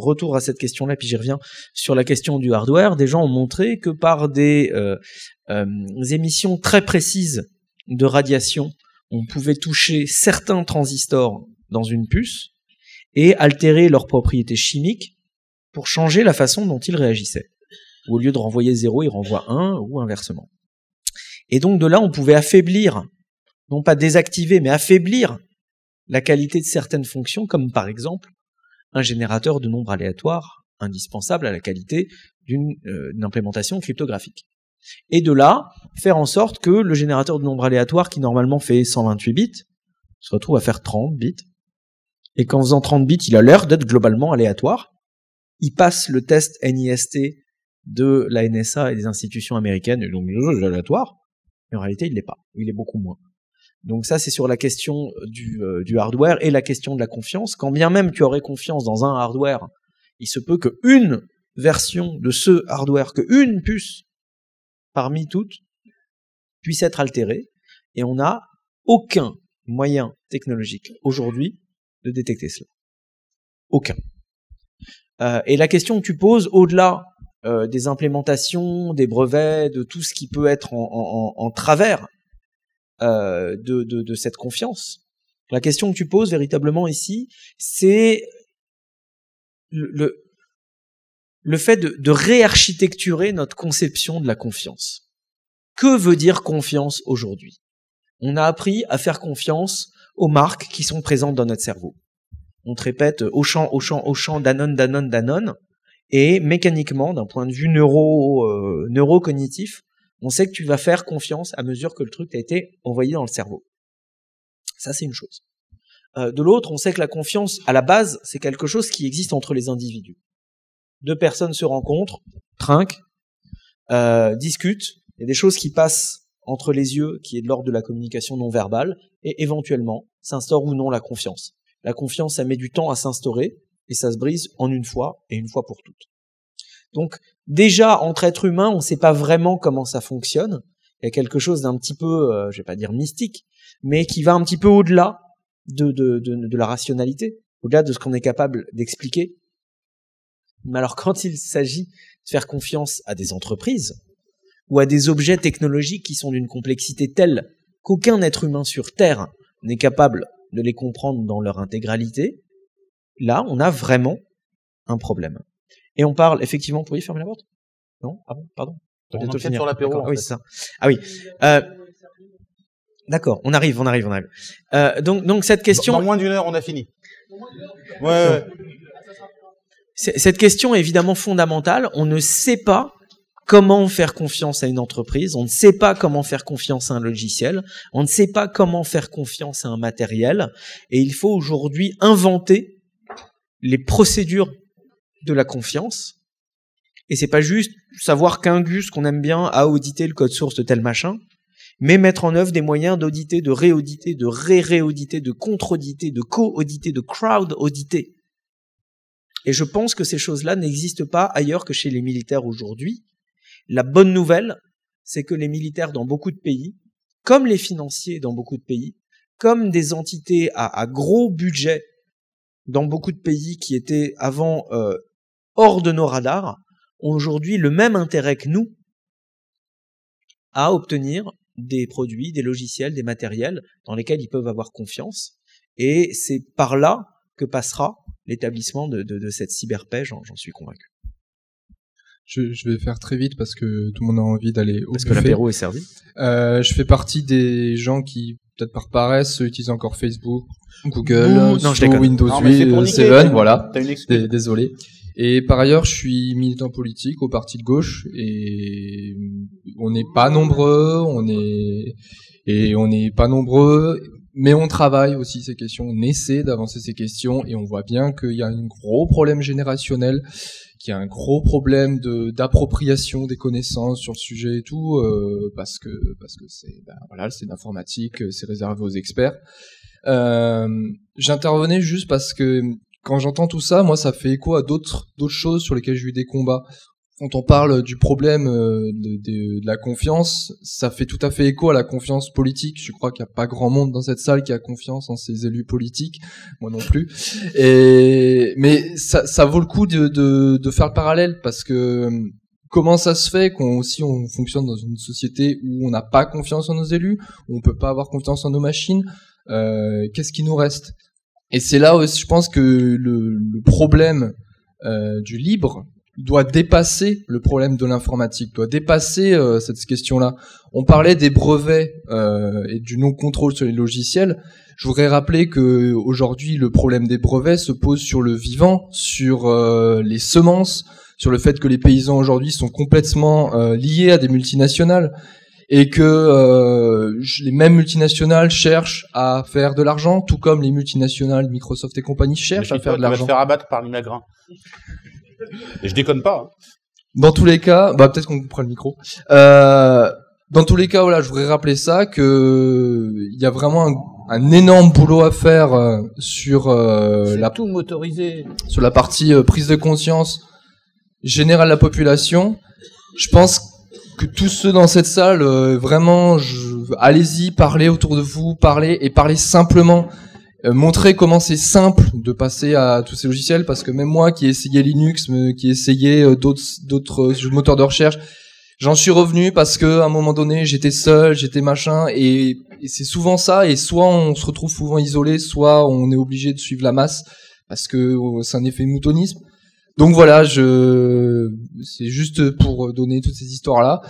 retour à cette question-là, puis j'y reviens sur la question du hardware. Des gens ont montré que par des euh, euh émissions très précises de radiation, on pouvait toucher certains transistors dans une puce et altérer leurs propriétés chimiques pour changer la façon dont ils réagissaient. Au lieu de renvoyer 0, ils renvoient 1 ou inversement. Et donc de là, on pouvait affaiblir, non pas désactiver, mais affaiblir la qualité de certaines fonctions, comme par exemple un générateur de nombres aléatoires indispensable à la qualité d'une euh, implémentation cryptographique. Et de là, faire en sorte que le générateur de nombres aléatoires, qui normalement fait 128 bits, se retrouve à faire 30 bits, et qu'en faisant 30 bits, il a l'air d'être globalement aléatoire. Il passe le test NIST de la NSA et des institutions américaines, et donc aléatoire mais en réalité il l'est pas, il est beaucoup moins. Donc ça c'est sur la question du, euh, du, hardware et la question de la confiance. Quand bien même tu aurais confiance dans un hardware, il se peut que une version de ce hardware, que une puce parmi toutes puisse être altérée, et on n'a aucun moyen technologique aujourd'hui de détecter cela. Aucun. Euh, et la question que tu poses, au-delà euh, des implémentations, des brevets, de tout ce qui peut être en, travers euh, de, cette confiance. La question que tu poses véritablement ici, c'est le, le fait de, de réarchitecturer notre conception de la confiance. Que veut dire confiance aujourd'hui? On a appris à faire confiance aux marques qui sont présentes dans notre cerveau. On te répète au champ, au champ, au champ, Danone, Danone, Danone. Et mécaniquement, d'un point de vue neuro, euh, neurocognitif, on sait que tu vas faire confiance à mesure que le truc a été envoyé dans le cerveau. Ça, c'est une chose. Euh, de l'autre, on sait que la confiance, à la base, c'est quelque chose qui existe entre les individus. Deux personnes se rencontrent, trinquent, euh, discutent, il y a des choses qui passent entre les yeux, qui est de l'ordre de la communication non verbale, et éventuellement s'instaure ou non la confiance. La confiance, ça met du temps à s'instaurer, et ça se brise en une fois et une fois pour toutes. Donc déjà entre êtres humains, on ne sait pas vraiment comment ça fonctionne. Il y a quelque chose d'un petit peu, euh, je vais pas dire mystique, mais qui va un petit peu au-delà de, la rationalité, au-delà de ce qu'on est capable d'expliquer. Mais alors quand il s'agit de faire confiance à des entreprises ou à des objets technologiques qui sont d'une complexité telle qu'aucun être humain sur Terre n'est capable de les comprendre dans leur intégralité, là, on a vraiment un problème. et on parle effectivement. Vous pourriez fermer la porte? Non? Ah bon, pardon? On bientôt finir. sur l'apéro, Ah oui, c'est ça. Ah oui. Euh, D'accord, on arrive, on arrive, on arrive. Euh, donc, donc cette question. Dans moins d'une heure, on a fini. Ouais, ouais. Cette question est évidemment fondamentale. On ne sait pas comment faire confiance à une entreprise, on ne sait pas comment faire confiance à un logiciel, on ne sait pas comment faire confiance à un matériel, et il faut aujourd'hui inventer les procédures de la confiance. Et c'est pas juste savoir qu'un Gus qu'on aime bien a audité le code source de tel machin, mais mettre en œuvre des moyens d'auditer, de réauditer, de ré-réauditer, de contre-auditer, de co-auditer, de crowd-auditer. Et je pense que ces choses-là n'existent pas ailleurs que chez les militaires aujourd'hui. La bonne nouvelle, c'est que les militaires dans beaucoup de pays, comme les financiers dans beaucoup de pays, comme des entités à, à gros budget dans beaucoup de pays qui étaient avant euh, hors de nos radars, ont aujourd'hui le même intérêt que nous à obtenir des produits, des logiciels, des matériels dans lesquels ils peuvent avoir confiance. Et c'est par là que passera l'établissement de, de, de cette cyberpaix, j'en j'en suis convaincu. Je, je vais faire très vite parce que tout le monde a envie d'aller au Parce que buffet. l'apéro est servi. Euh, je fais partie des gens qui, peut-être par paresse, utilisent encore Facebook, Google, non, je sous déconne. Windows Non, mais c'est pour 8, niquer, 7, t'as une- voilà. une Désolé. Et par ailleurs, je suis militant politique au parti de gauche et on n'est pas nombreux, on est et on n'est pas nombreux, mais on travaille aussi ces questions, on essaie d'avancer ces questions et on voit bien qu'il y a un gros problème générationnel, qu'il y a un gros problème de d'appropriation des connaissances sur le sujet et tout, euh, parce que parce que c'est ben, voilà, c'est l'informatique, c'est réservé aux experts. Euh, J'intervenais juste parce que quand j'entends tout ça, moi, ça fait écho à d'autres d'autres choses sur lesquelles j'ai eu des combats. Quand on parle du problème euh, de, la confiance, ça fait tout à fait écho à la confiance politique. Je crois qu'il n'y a pas grand monde dans cette salle qui a confiance en ses élus politiques, moi non plus. Mais ça, vaut le coup de, faire le parallèle parce que euh, comment ça se fait qu'on aussi on fonctionne dans une société où on n'a pas confiance en nos élus, où on peut pas avoir confiance en nos machines. Euh, Qu'est-ce qui nous reste? Et c'est là aussi, je pense que le, problème du libre doit dépasser le problème de l'informatique, doit dépasser euh, cette question-là. On parlait des brevets euh, et du non-contrôle sur les logiciels. Je voudrais rappeler que aujourd'hui, le problème des brevets se pose sur le vivant, sur euh, les semences, sur le fait que les paysans aujourd'hui sont complètement euh, liés à des multinationales et que euh, les mêmes multinationales cherchent à faire de l'argent, tout comme les multinationales, Microsoft et compagnie cherchent à faire de l'argent. faire abattre par l'imagrin. Et je déconne pas. hein. Dans tous les cas, bah peut-être qu'on coupera le micro. Euh, dans tous les cas, voilà, je voudrais rappeler ça que il y a vraiment un, un énorme boulot à faire euh, sur euh, la tout motorisé. sur la partie euh, prise de conscience générale de la population. Je pense que tous ceux dans cette salle, euh, vraiment, allez-y, parlez autour de vous, parlez et parlez simplement. Euh, montrer comment c'est simple de passer à tous ces logiciels parce que même moi qui ai essayé Linux, me- qui ai essayé euh, d'autres d'autres euh, moteurs de recherche, j'en suis revenu parce que à un moment donné j'étais seul, j'étais machin et, c'est souvent ça et soit on se retrouve souvent isolé, soit on est obligé de suivre la masse parce que euh, c'est un effet moutonisme. Donc voilà, je c'est juste pour donner toutes ces histoires là.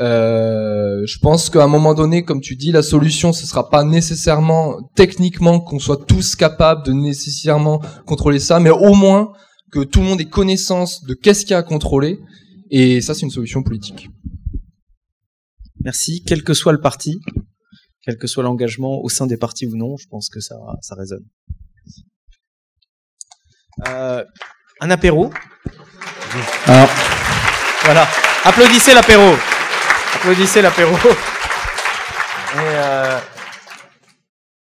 Euh, je pense qu'à un moment donné, comme tu dis, la solution ce sera pas nécessairement techniquement qu'on soit tous capables de nécessairement contrôler ça, mais au moins que tout le monde ait connaissance de qu'est-ce qu'il y a à contrôler. Et ça, c'est une solution politique. Merci, quel que soit le parti, quel que soit l'engagement au sein des partis ou non, je pense que ça, ça résonne. Euh, un apéro. Alors, Voilà. Applaudissez l'apéro. Applaudissez l'apéro. Et euh,